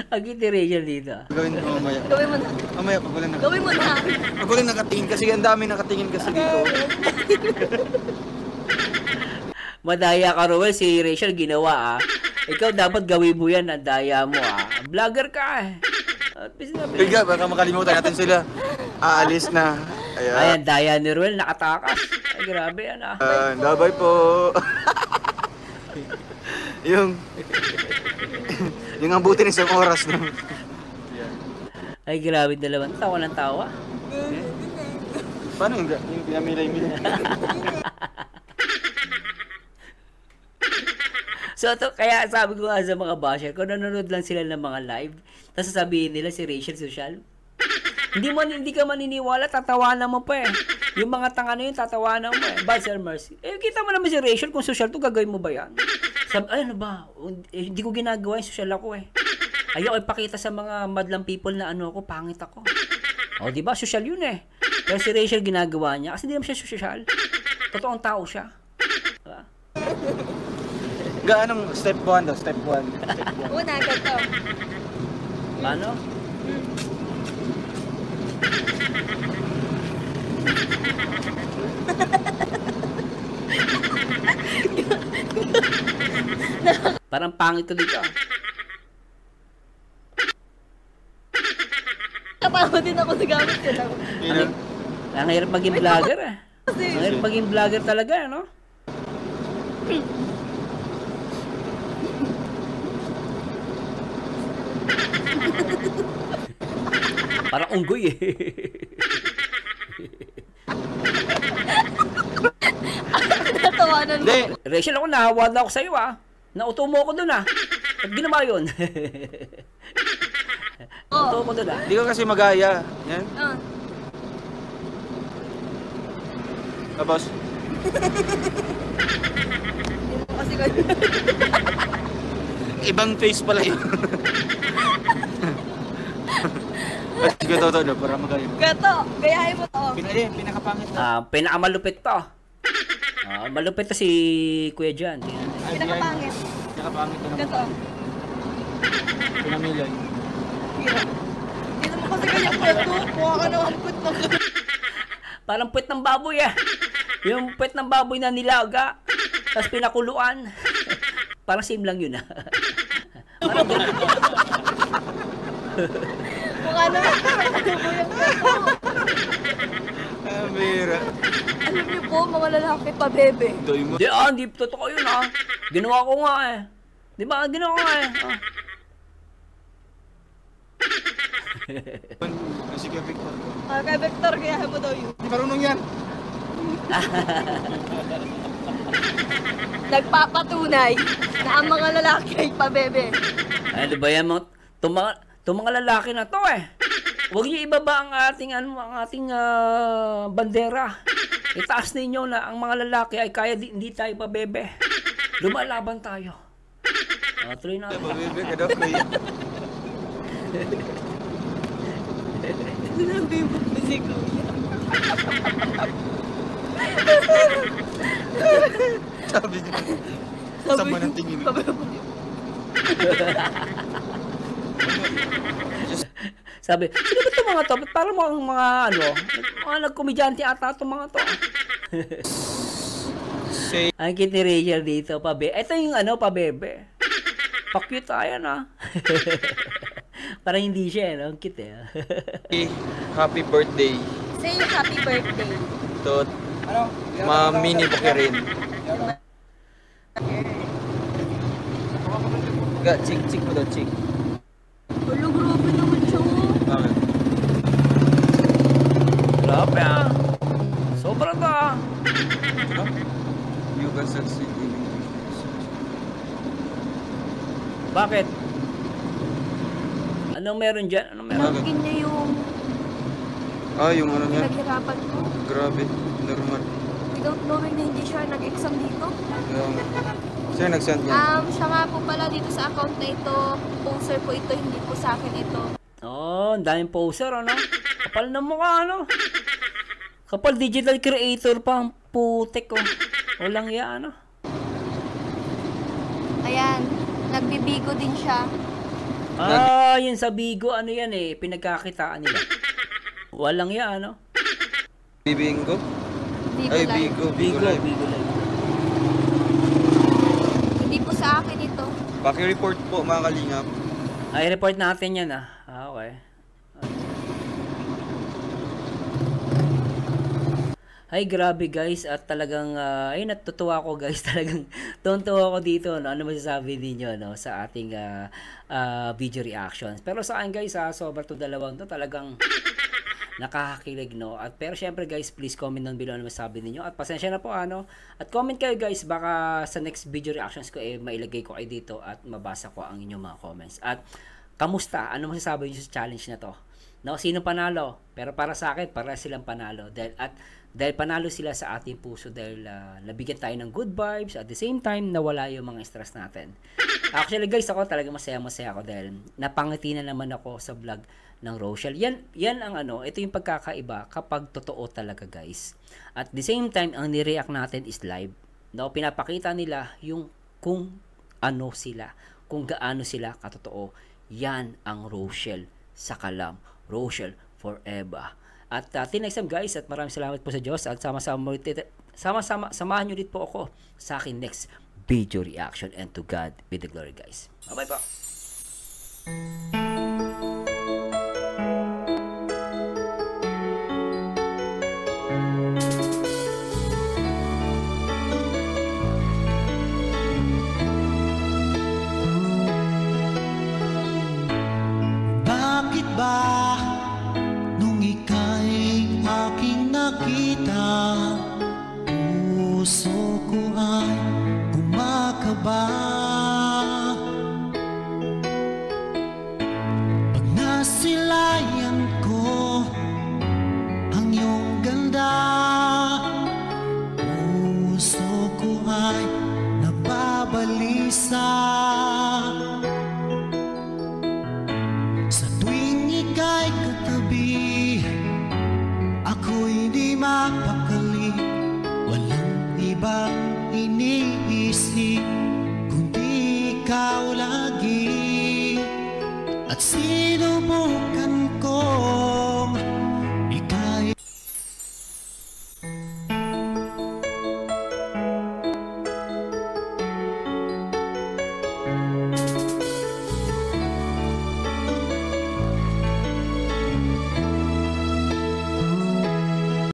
Speaker 1: Ang Rachel dito ah.
Speaker 3: Gawin mo mamaya.
Speaker 4: Gawin mo na.
Speaker 3: Mamaya, pag wala nakatingin.
Speaker 4: Gawin mo na.
Speaker 3: Pag wala nakatingin kasi ang dami nakatingin kasi dito.
Speaker 1: Madaya ka, Roel. Si Rachel ginawa ah. Ikaw dapat gawin mo yan. Ang daya mo ah. Vlogger ka eh. Na bis.
Speaker 3: Biga, baka makalimutan natin sila. Aalis na. Ayan.
Speaker 1: Ayan, daya ni Roel. Nakatakas. Ay, grabe yan ah.
Speaker 3: Uh, bye po. yung... yung abutin isang oras na.
Speaker 1: Ay, grabe dalawang tawa ng tawa.
Speaker 3: Paano yung, yung pinamilay-milay?
Speaker 1: So, to, kaya sabi ko nga sa mga basher, kung nanonood lang sila ng mga live, tapos sasabihin nila si Rachel Social, hindi mo hindi ka maniniwala, tatawanan mo pa eh. Yung mga tanga na yun, tatawanan mo eh. Bad Sir Mercy. Eh, kita mo naman si Rachel, kung social to, gagawin mo ba yan? Sabi, ano ba? Eh, hindi ko ginagawa yung social ako eh. Ayoko ipakita sa mga madlang people na ano ako, pangit ako. O, di ba? Social yun eh. Pero si Rachel ginagawa niya, kasi hindi naman siya social. Totoong tao siya. Diba?
Speaker 3: Ga, anong step 1 daw? Step 1.
Speaker 4: Una, ganito.
Speaker 1: Paano? Parang pangit ko dito. ah.
Speaker 4: Kapako din ako sa gamit ko.
Speaker 1: Ang, ang hirap maging vlogger eh. Ang hirap maging vlogger talaga, no? Parang unggoy eh.
Speaker 4: Natawanan mo.
Speaker 3: Hindi,
Speaker 1: Rachel, ako nahawa na ako sa'yo ah. Nauto mo ako dun ah. At ginawa yun. Nauto mo dun ah.
Speaker 3: hindi ko kasi magaya. Yan.
Speaker 4: Ah,
Speaker 3: Tapos,
Speaker 4: hindi mo kasi ganyan.
Speaker 3: Ibang face pala yun. At sige, totoo na, para magaya.
Speaker 4: Gato, gayahin mo to.
Speaker 3: Pinali, pinakapangit na.
Speaker 1: Ah, pinakamalupit to. Ah, malupit to si Kuya Jan.
Speaker 4: Pinakapangit.
Speaker 3: Pinakapangit na
Speaker 4: Gato.
Speaker 3: Pinamilay.
Speaker 4: Hindi mo kasi ganyan gato. Mukha ka naman put na
Speaker 1: Parang puwet ng baboy ah. Yung puwet ng baboy na nilaga. Tapos pinakuluan. Parang same lang yun ah. Parang ganun.
Speaker 4: Mukha naman.
Speaker 3: Ah, bira.
Speaker 4: Alam niyo po, mga lalaki pa bebe.
Speaker 1: Di ah, hindi totoo yun ah. Ginawa ko nga eh. Di ba? Ginawa ko nga eh. Ah.
Speaker 3: Sige, Victor.
Speaker 4: Ah, kay Victor, gayahin mo daw yun.
Speaker 3: Hindi marunong yan.
Speaker 4: Nagpapatunay na ang mga lalaki ay pa bebe.
Speaker 1: Ano ba yan mga, itong mga, itong mga lalaki na to eh. Huwag niyo ibaba ang ating, ano, ang ating ah, bandera. Itaas ninyo na ang mga lalaki ay kaya di, hindi tayo pabebe. Lumalaban tayo. Ah, tuloy natin.
Speaker 3: Pabebe ka daw, kuya.
Speaker 4: Sinabi mo pa si Kuya.
Speaker 3: Sabi niya. Sama ng tingin.
Speaker 4: Sabi
Speaker 1: Sabi, sino ba itong mga to? Ba't Parang mga, mga ano, mga nagkomedyante ata itong mga to.
Speaker 3: Say,
Speaker 1: Ang cute ni Rachel dito, pabe. Ito yung ano, pabebe. Pa-cute tayo na. Parang hindi siya, eh, no? Ang cute eh.
Speaker 3: happy birthday
Speaker 4: Say happy birthday.
Speaker 3: to Ma Mini Bukirin. Ga, chik, chik mo daw, chik.
Speaker 4: Ulo, grabe naman siya. oh.
Speaker 3: Bakit?
Speaker 1: Grabe ah. Sobra to ah.
Speaker 3: You can succeed in
Speaker 1: Bakit? Anong meron dyan? Anong meron?
Speaker 4: Nangkin niya yung
Speaker 3: Ah, yung ano niya?
Speaker 4: pinaghirapan ko.
Speaker 3: Grabe, normal.
Speaker 4: Without knowing na hindi siya nag-exam dito.
Speaker 3: Yung... Sino nag-send niya?
Speaker 4: Um, siya nga po pala dito sa account na ito. Poster po ito, hindi po sa akin ito.
Speaker 1: Oh, ang daming poser, ano? Kapal na mukha, ano? Kapal digital creator pa ang putek ko. Walang ya, ano?
Speaker 4: Ayan, nagbibigo din siya.
Speaker 1: Ah, yun sa Bigo, ano yan eh, pinagkakitaan nila. Walang ya, ano?
Speaker 3: Bibingo?
Speaker 4: Bigo
Speaker 3: Ay,
Speaker 4: live.
Speaker 3: Bigo.
Speaker 1: Bigo,
Speaker 3: Live.
Speaker 1: Bigo.
Speaker 4: Hindi po sa akin ito.
Speaker 3: Paki-report po mga kalingap.
Speaker 1: Ay, report natin yan, ah. Ah, okay. Ay, grabe guys. At talagang, uh, ay, natutuwa ako guys. Talagang tontuwa ako dito. No? Ano masasabi ninyo no? sa ating uh, uh, video reactions. Pero sa akin guys, ha, sobrang to dalawang to talagang nakakakilig no? At pero syempre guys please comment down below ano masabi ninyo. At pasensya na po ano? At comment kayo guys baka sa next video reactions ko eh mailagay ko kayo dito at mabasa ko ang inyong mga comments. At kamusta? Ano masasabi niyo sa challenge na to? No? Sino panalo? Pero para sa akin para silang panalo. Dahil at dahil panalo sila sa ating puso dahil uh, nabigyan tayo ng good vibes at the same time nawala yung mga stress natin. Actually guys ako talaga masaya masaya ako dahil napangiti na naman ako sa vlog ng Rochelle. Yan, yan ang ano, ito yung pagkakaiba kapag totoo talaga guys. At the same time, ang nireact natin is live. No, pinapakita nila yung kung ano sila, kung gaano sila katotoo. Yan ang Rochelle sa Kalam. Rochelle forever. At uh, till next time guys at maraming salamat po sa Diyos at sama-sama sama-sama samahan niyo ulit po ako sa akin next video reaction and to God be the glory guys. Bye-bye po.